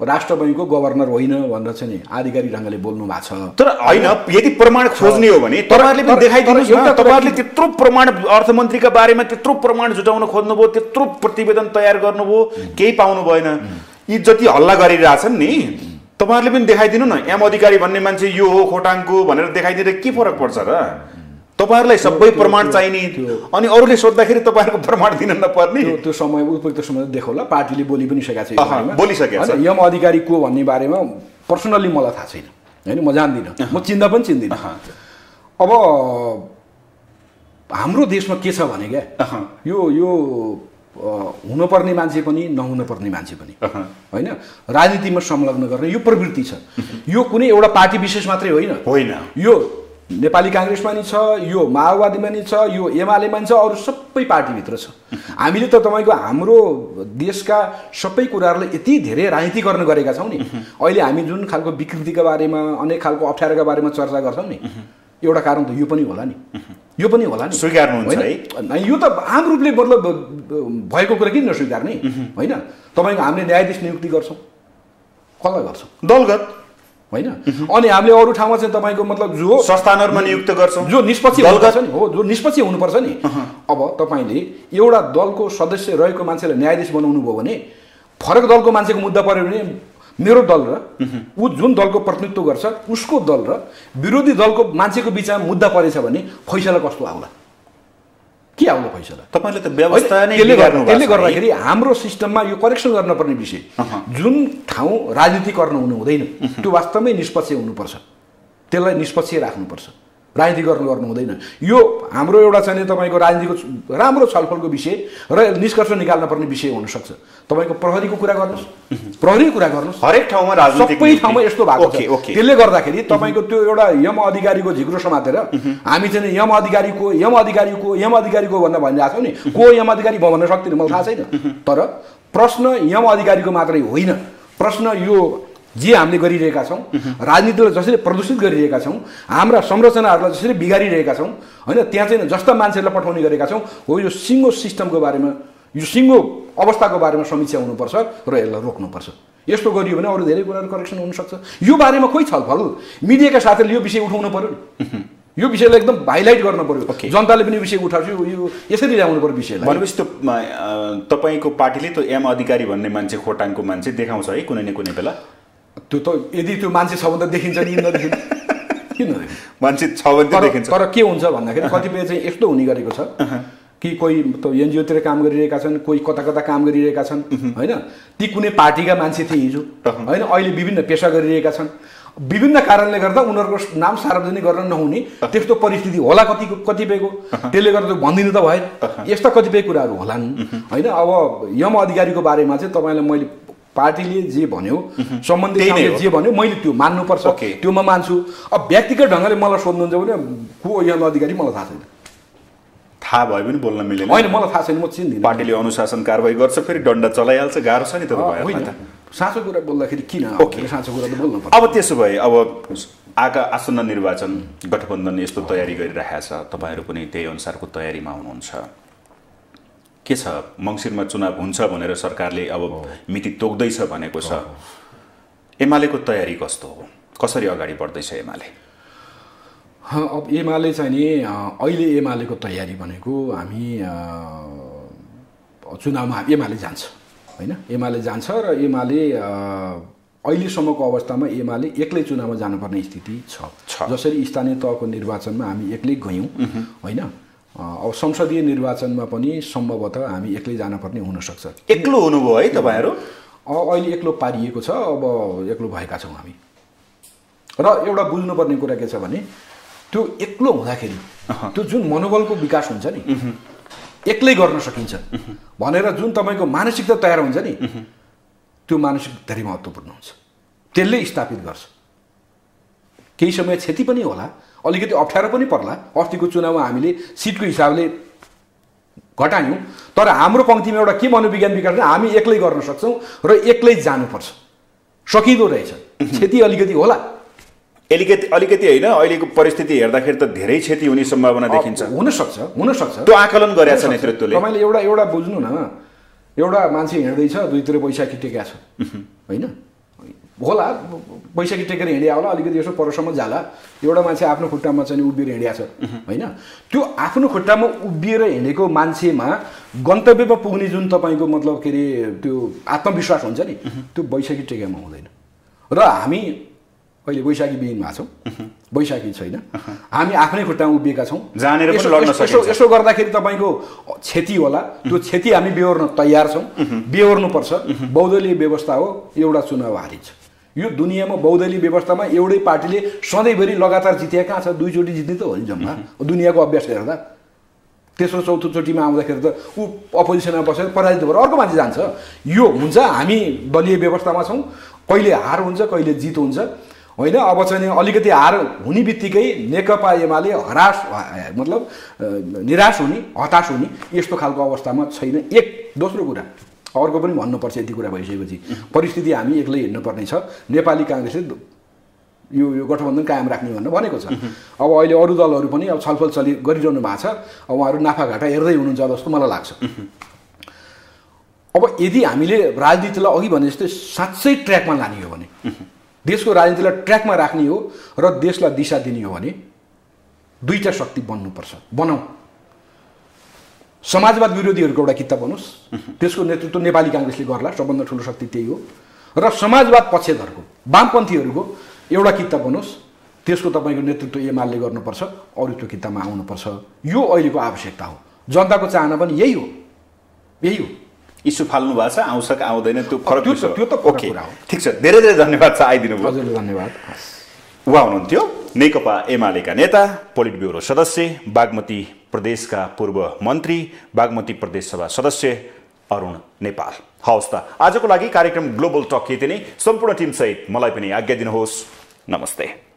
राष्ट्र बैङ्कको गभर्नर होइन भनेर चाहिँ नि आधिकारिक ढङ्गले बोल्नु भएको छ। तर होइन यदि प्रमाण खोज्ने हो भने तपाईँहरूले पनि देखाइदिनुहोस् न एउटा तपाईँहरूले त्यत्रो प्रमाण अर्थमन्त्रीका बारेमा त्यत्रो प्रमाण जुटाउन खोज्नुभयो त्यत्रो प्रतिवेदन तयार गर्नुभयो केही पाउनु भएन। यी जति हल्ला गरिरहेछन् नि तपाईँहरूले पनि देखाइदिनु न एम अधिकारी भन्ने मान्छे यो हो खोटाङको भनेर देखाइदिएर के फरक पर्छ र? तपाईँहरूलाई सबै प्रमाण चाहिने अनि अरूले सोद्धाखेरि तपाईँहरूको प्रमाण दिन नपर्ने। त्यो समय उपयुक्त समय देखाउला पार्टीले बोली पनि सकेको छ। बोलिसकेको यम अधिकारी को भन्ने बारेमा पर्सनल्ली मलाई थाहा छैन। होइन म जान्दिनँ। म चिन्दा पनि चिन्दिनँ। अब हाम्रो देशमा के छ भने क्या। यो यो हुनुपर्ने मान्छे पनि नहुनुपर्ने मान्छे पनि। होइन राजनीतिमा संलग्न गर्ने यो प्रवृत्ति छ। यो कुनै एउटा पार्टी विशेष मात्रै होइन। होइन। यो नेपाली काङ्ग्रेसमा नि छ यो माओवादीमा नि छ यो एमालेमा नि छ अरू सबै पार्टीभित्र छ। हामीले त तपाईँको हाम्रो देशका सबै कुराहरूलाई यति धेरै राजनीतिकरण गरेका छौँ नि। अहिले हामी जुन खालको विकृतिका बारेमा अनेक खालको अप्ठ्यारोका बारेमा चर्चा गर्छौँ नि एउटा कारण त यो पनि होला नि। यो पनि होला नि। स्वीकार्नुहुन्छ होइन? यो त आम रूपले मतलब भएको कुरा किन नस्वीकार्ने? होइन? तपाईँको हामीले न्यायाधीश नियुक्ति गर्छौँ। कसलाई गर्छौँ? दलगत। होइन? अनि हामीले अरू ठाउँमा चाहिँ तपाईँको मतलब जो संस्थानहरूमा नियुक्त गर्छौँ। जो निष्पक्ष हुनुपर्छ नि हो जो निष्पक्ष हुनुपर्छ नि। अब तपाईँले एउटा दलको सदस्य रहेको मान्छेलाई न्यायाधीश बनाउनु भयो भने फरक दलको मान्छेको मुद्दा पऱ्यो भने मेरो दल र ऊ जुन दलको प्रतिनिधित्व गर्छ उसको दल र विरोधी दलको मान्छेको बिचमा मुद्दा परेछ भने फैसला कस्तो आउला? के आउला फैसला तपाईँले त व्यवस्था नै त्यसले। गर्दाखेरि हाम्रो सिस्टममा यो करेक्सन गर्नुपर्ने विषय। जुन ठाउँ राजनीति गर्न हुनु हुँदैन त्यो वास्तवमै निष्पक्ष हुनुपर्छ। त्यसलाई निष्पक्ष राख्नुपर्छ। राजनीति गर्नु गर्नु हुँदैन। यो हाम्रो एउटा चाहिँ तपाईँको राजनीतिको राम्रो छलफलको विषय र निष्कर्ष निकाल्न पर्ने विषय हुनसक्छ। तपाईँको प्रहरीको कुरा गर्नुहोस्। प्रहरीको कुरा गर्नुहोस्। हरेक ठाउँमा सबै ठाउँमा यस्तो भएको छ। त्यसले गर्दाखेरि तपाईँको त्यो एउटा यम अधिकारीको झिक्रो समातेर हामी चाहिँ यम अधिकारीको यम अधिकारीको यम अधिकारीको भनेर भनिरहेको छौँ नि। को यम अधिकारी म भन्न सक्दिनँ मलाई थाहा छैन। तर प्रश्न यम अधिकारीको मात्रै होइन। प्रश्न यो जे हामीले गरिरहेका छौँ राजनीतिलाई जसरी प्रदूषित गरिरहेका छौँ हाम्रा संरचनाहरूलाई जसरी बिगारिरहेका छौँ होइन त्यहाँ चाहिँ जस्ता मान्छेहरूलाई पठाउने गरेका छौँ हो यो सिङ्गो सिस्टमको बारेमा यो सिङ्गो अवस्थाको बारेमा समीक्षा हुनुपर्छ र यसलाई रोक्नुपर्छ। यस्तो गरियो भने अरू धेरै कुराहरू करेक्सन हुनसक्छ। यो बारेमा खोइ छलफल? मिडियाका साथीहरूले यो विषय उठाउनु पर्यो? नि यो विषयलाई एकदम हाइलाइट गर्नु पर्यो। ओके। जनताले पनि विषय उठाउँछ यो यसरी ल्याउनु पर्यो विषयलाई। भनेपछि त्यो तपाईँको पार्टीले त्यो एम अधिकारी भन्ने मान्छे खोटाङको मान्छे देखाउँछ है कुनै न कुनै बेला। त्यो त यदि त्यो मान्छे छ भने त देखिन्छ नि नदेखिन्छ किन मान्छे छ भने तर देखिन्छ। तर के हुन्छ भन्दाखेरि कतिपय चाहिँ यस्तो हुने गरेको छ कि कोही त एनजिओतिर काम गरिरहेका छन् कोही कता कता काम गरिरहेका छन् होइन? ती कुनै पार्टीका मान्छे थिए हिजो होइन? अहिले विभिन्न पेसा गरिरहेका छन्। विभिन्न कारणले गर्दा उनीहरूको नाम सार्वजनिक गर्न नहुने त्यस्तो परिस्थिति होला कतिको कतिपयको। त्यसले गर्दा भनिदिनु त भएन। यस्ता कतिपय कुराहरू होलान् होइन? अब यम अधिकारीको बारेमा चाहिँ तपाईँलाई मैले पार्टीले जे भन्यो सम्बन्धित। जे भन्यो मैले त्यो मान्नुपर्छ। त्यो म मान्छु। अब व्यक्तिगत ढङ्गले मलाई सोध्नुहुन्छ भने को यम अधिकारी मलाई थाहा छैन। थाहा भयो पनि बोल्न मिलेन। होइन मलाई थाहा छैन म चिन्दिनँ। पार्टीले अनुशासन कारवाही गर्छ फेरि दण्ड चलाइहाल्छ गाह्रो छ नि त होइन। साँचो कुरा बोल्दाखेरि किन? ओके। साँचो कुरा त बोल्नु अब त्यसो भए अब आगा आसन्न निर्वाचन गठबन्धन यस्तो तयारी गरिरहेको छ तपाईँहरू पनि त्यही अनुसारको तयारीमा हुनुहुन्छ। के छ? मङ्सिरमा चुनाव हुन्छ भनेर सरकारले अब मिति तोक्दैछ भनेको छ। एमालेको तयारी कस्तो हो? कसरी अगाडि बढ्दैछ एमाले? अब एमाले चाहिँ नि अहिले एमालेको तयारी भनेको हामी चुनावमा एमाले जान्छ होइन? एमाले जान्छ र एमाले अहिलेसम्मको अवस्थामा एमाले एक्लै चुनावमा जानुपर्ने स्थिति छ। जसरी स्थानीय तहको निर्वाचनमा हामी एक्लै गयौँ होइन? अब संसदीय निर्वाचनमा पनि सम्भवतः हामी एक्लै जानुपर्ने हुनसक्छ। एक्लो हुनुभयो है तपाईँहरू? अब अहिले एक्लो पारिएको छ अब एक्लो भएका छौँ हामी। र एउटा बुझ्नुपर्ने कुरा के छ भने त्यो एक्लो हुँदाखेरि त्यो जुन मनोबलको विकास हुन्छ नि एक्लै गर्न सकिन्छ। भनेर जुन तपाईँको मानसिकता तयार हुन्छ नि त्यो मानसिक धेरै महत्त्वपूर्ण हुन्छ। त्यसले स्थापित गर्छ। केही समय क्षति पनि होला अलिकति अप्ठ्यारो पनि पर्ला। अस्तिको चुनावमा हामीले सिटको हिसाबले घटायौँ। तर हाम्रो पङ्क्तिमा एउटा के मनोविज्ञान विकास हामी एक्लै गर्न सक्छौँ र एक्लै जानुपर्छ। सकिँदो रहेछ। क्षति अलिकति होला। अलिकति अलिकति होइन अहिलेको परिस्थिति हेर्दाखेरि त धेरै क्षति हुने सम्भावना देखिन्छ। हुनसक्छ हुनसक्छ। त्यो आकलन गरेका छ नेतृत्वले। तपाईँले एउटा एउटा बुझ्नु न। एउटा मान्छे हिँड्दैछ दुईतिर बैशाखी टेकेको छ। होइन? होला बैशाखी टेकेर हिँडिया होला अलिकति यसो परसम्म जाला। एउटा मान्छे आफ्नो खुट्टामा चाहिँ उभिएर हिँडिया छ होइन? त्यो आफ्नो खुट्टामा उभिएर हिँडेको मान्छेमा गन्तव्यमा पुग्ने जुन तपाईँको मतलब के अरे त्यो आत्मविश्वास हुन्छ नि त्यो बैशाखी टेकेमा हुँदैन। र हामी अहिले बैशाखी बिहिन भएको छौँ बैशाखी छैन। हामी आफ्नै खुट्टामा उभिएका छौँ। जानेर यसो- गर्दाखेरि तपाईँको क्षति होला। त्यो क्षति हामी बेहोर्न तयार छौँ। बेहोर्नुपर्छ। बहुदलीय व्यवस्था हो एउटा चुनाव हारिन्छ। यो दुनियाँमा बहुदलीय व्यवस्थामा एउटै पार्टीले सधैँभरि लगातार जिते कहाँ छ? दुईचोटि जित्ने त हो नि जम्मा। दुनियाँको अभ्यास हेर्दा तेस्रो चौथोचोटिमा आउँदाखेरि त ऊ अपोजिसनमा बसेर पराजित भएर अर्को मान्छे जान्छ। यो हुन्छ हामी दलीय व्यवस्थामा छौँ। कहिले हार हुन्छ कहिले जित हुन्छ। होइन अब चाहिँ अलिकति हार हुने बित्तिकै नेकपा एमाले हरास मतलब निराश हुने हताश हुने यस्तो खालको अवस्थामा छैन। एक दोस्रो कुरा अर्को पनि भन्नुपर्छ यति कुरा भइसकेपछि। परिस्थिति हामी एक्लै हिँड्नुपर्ने छ। नेपाली काङ्ग्रेसले यो यो गठबन्धन कायम राख्ने भनेर भनेको छ। अब अहिले अरू दलहरू पनि अब छलफल चलि गरिरहनु भएको छ। अब उहाँहरू नाफाघाटा हेर्दै हुनुहुन्छ जस्तो मलाई लाग्छ। अब यदि हामीले राजनीतिलाई अघि भने जस्तै साँच्चै ट्र्याकमा लाने हो भने देशको राजनीतिलाई ट्र्याकमा राख्ने हो र देशलाई दिशा दिने हो भने दुईवटा शक्ति बन्नुपर्छ। बनाऊ। समाजवाद विरोधीहरूको एउटा किताब बनोस् त्यसको नेतृत्व नेपाली काङ्ग्रेसले गर्ला सबभन्दा ठुलो शक्ति त्यही हो। र समाजवाद पक्षधरको वामपन्थीहरूको एउटा किता बनोस् त्यसको तपाईँको नेतृत्व एमाले गर्नुपर्छ अरू त्यो कितामा आउनुपर्छ। यो अहिलेको आवश्यकता हो। जनताको चाहना पनि यही हो। यही हो। इस्यु फाल्नु भएको छ आउँछ कि आउँदैन त्यो फरक त्यो त- ओके। ठिक छ। धेरै धेरै धन्यवाद छ आइदिनु भयो हजुरले धन्यवाद। उहाँ हुनुहुन्थ्यो नेकपा एमालेका नेता पोलिट ब्युरो सदस्य बागमती प्रदेशका पूर्व मन्त्री बागमती प्रदेश सभा सदस्य अरुण नेपाल। हवस् त आजको लागि कार्यक्रम ग्लोबल टक यति नै सम्पूर्ण टिमसहित मलाई पनि आज्ञा दिनुहोस्। नमस्ते।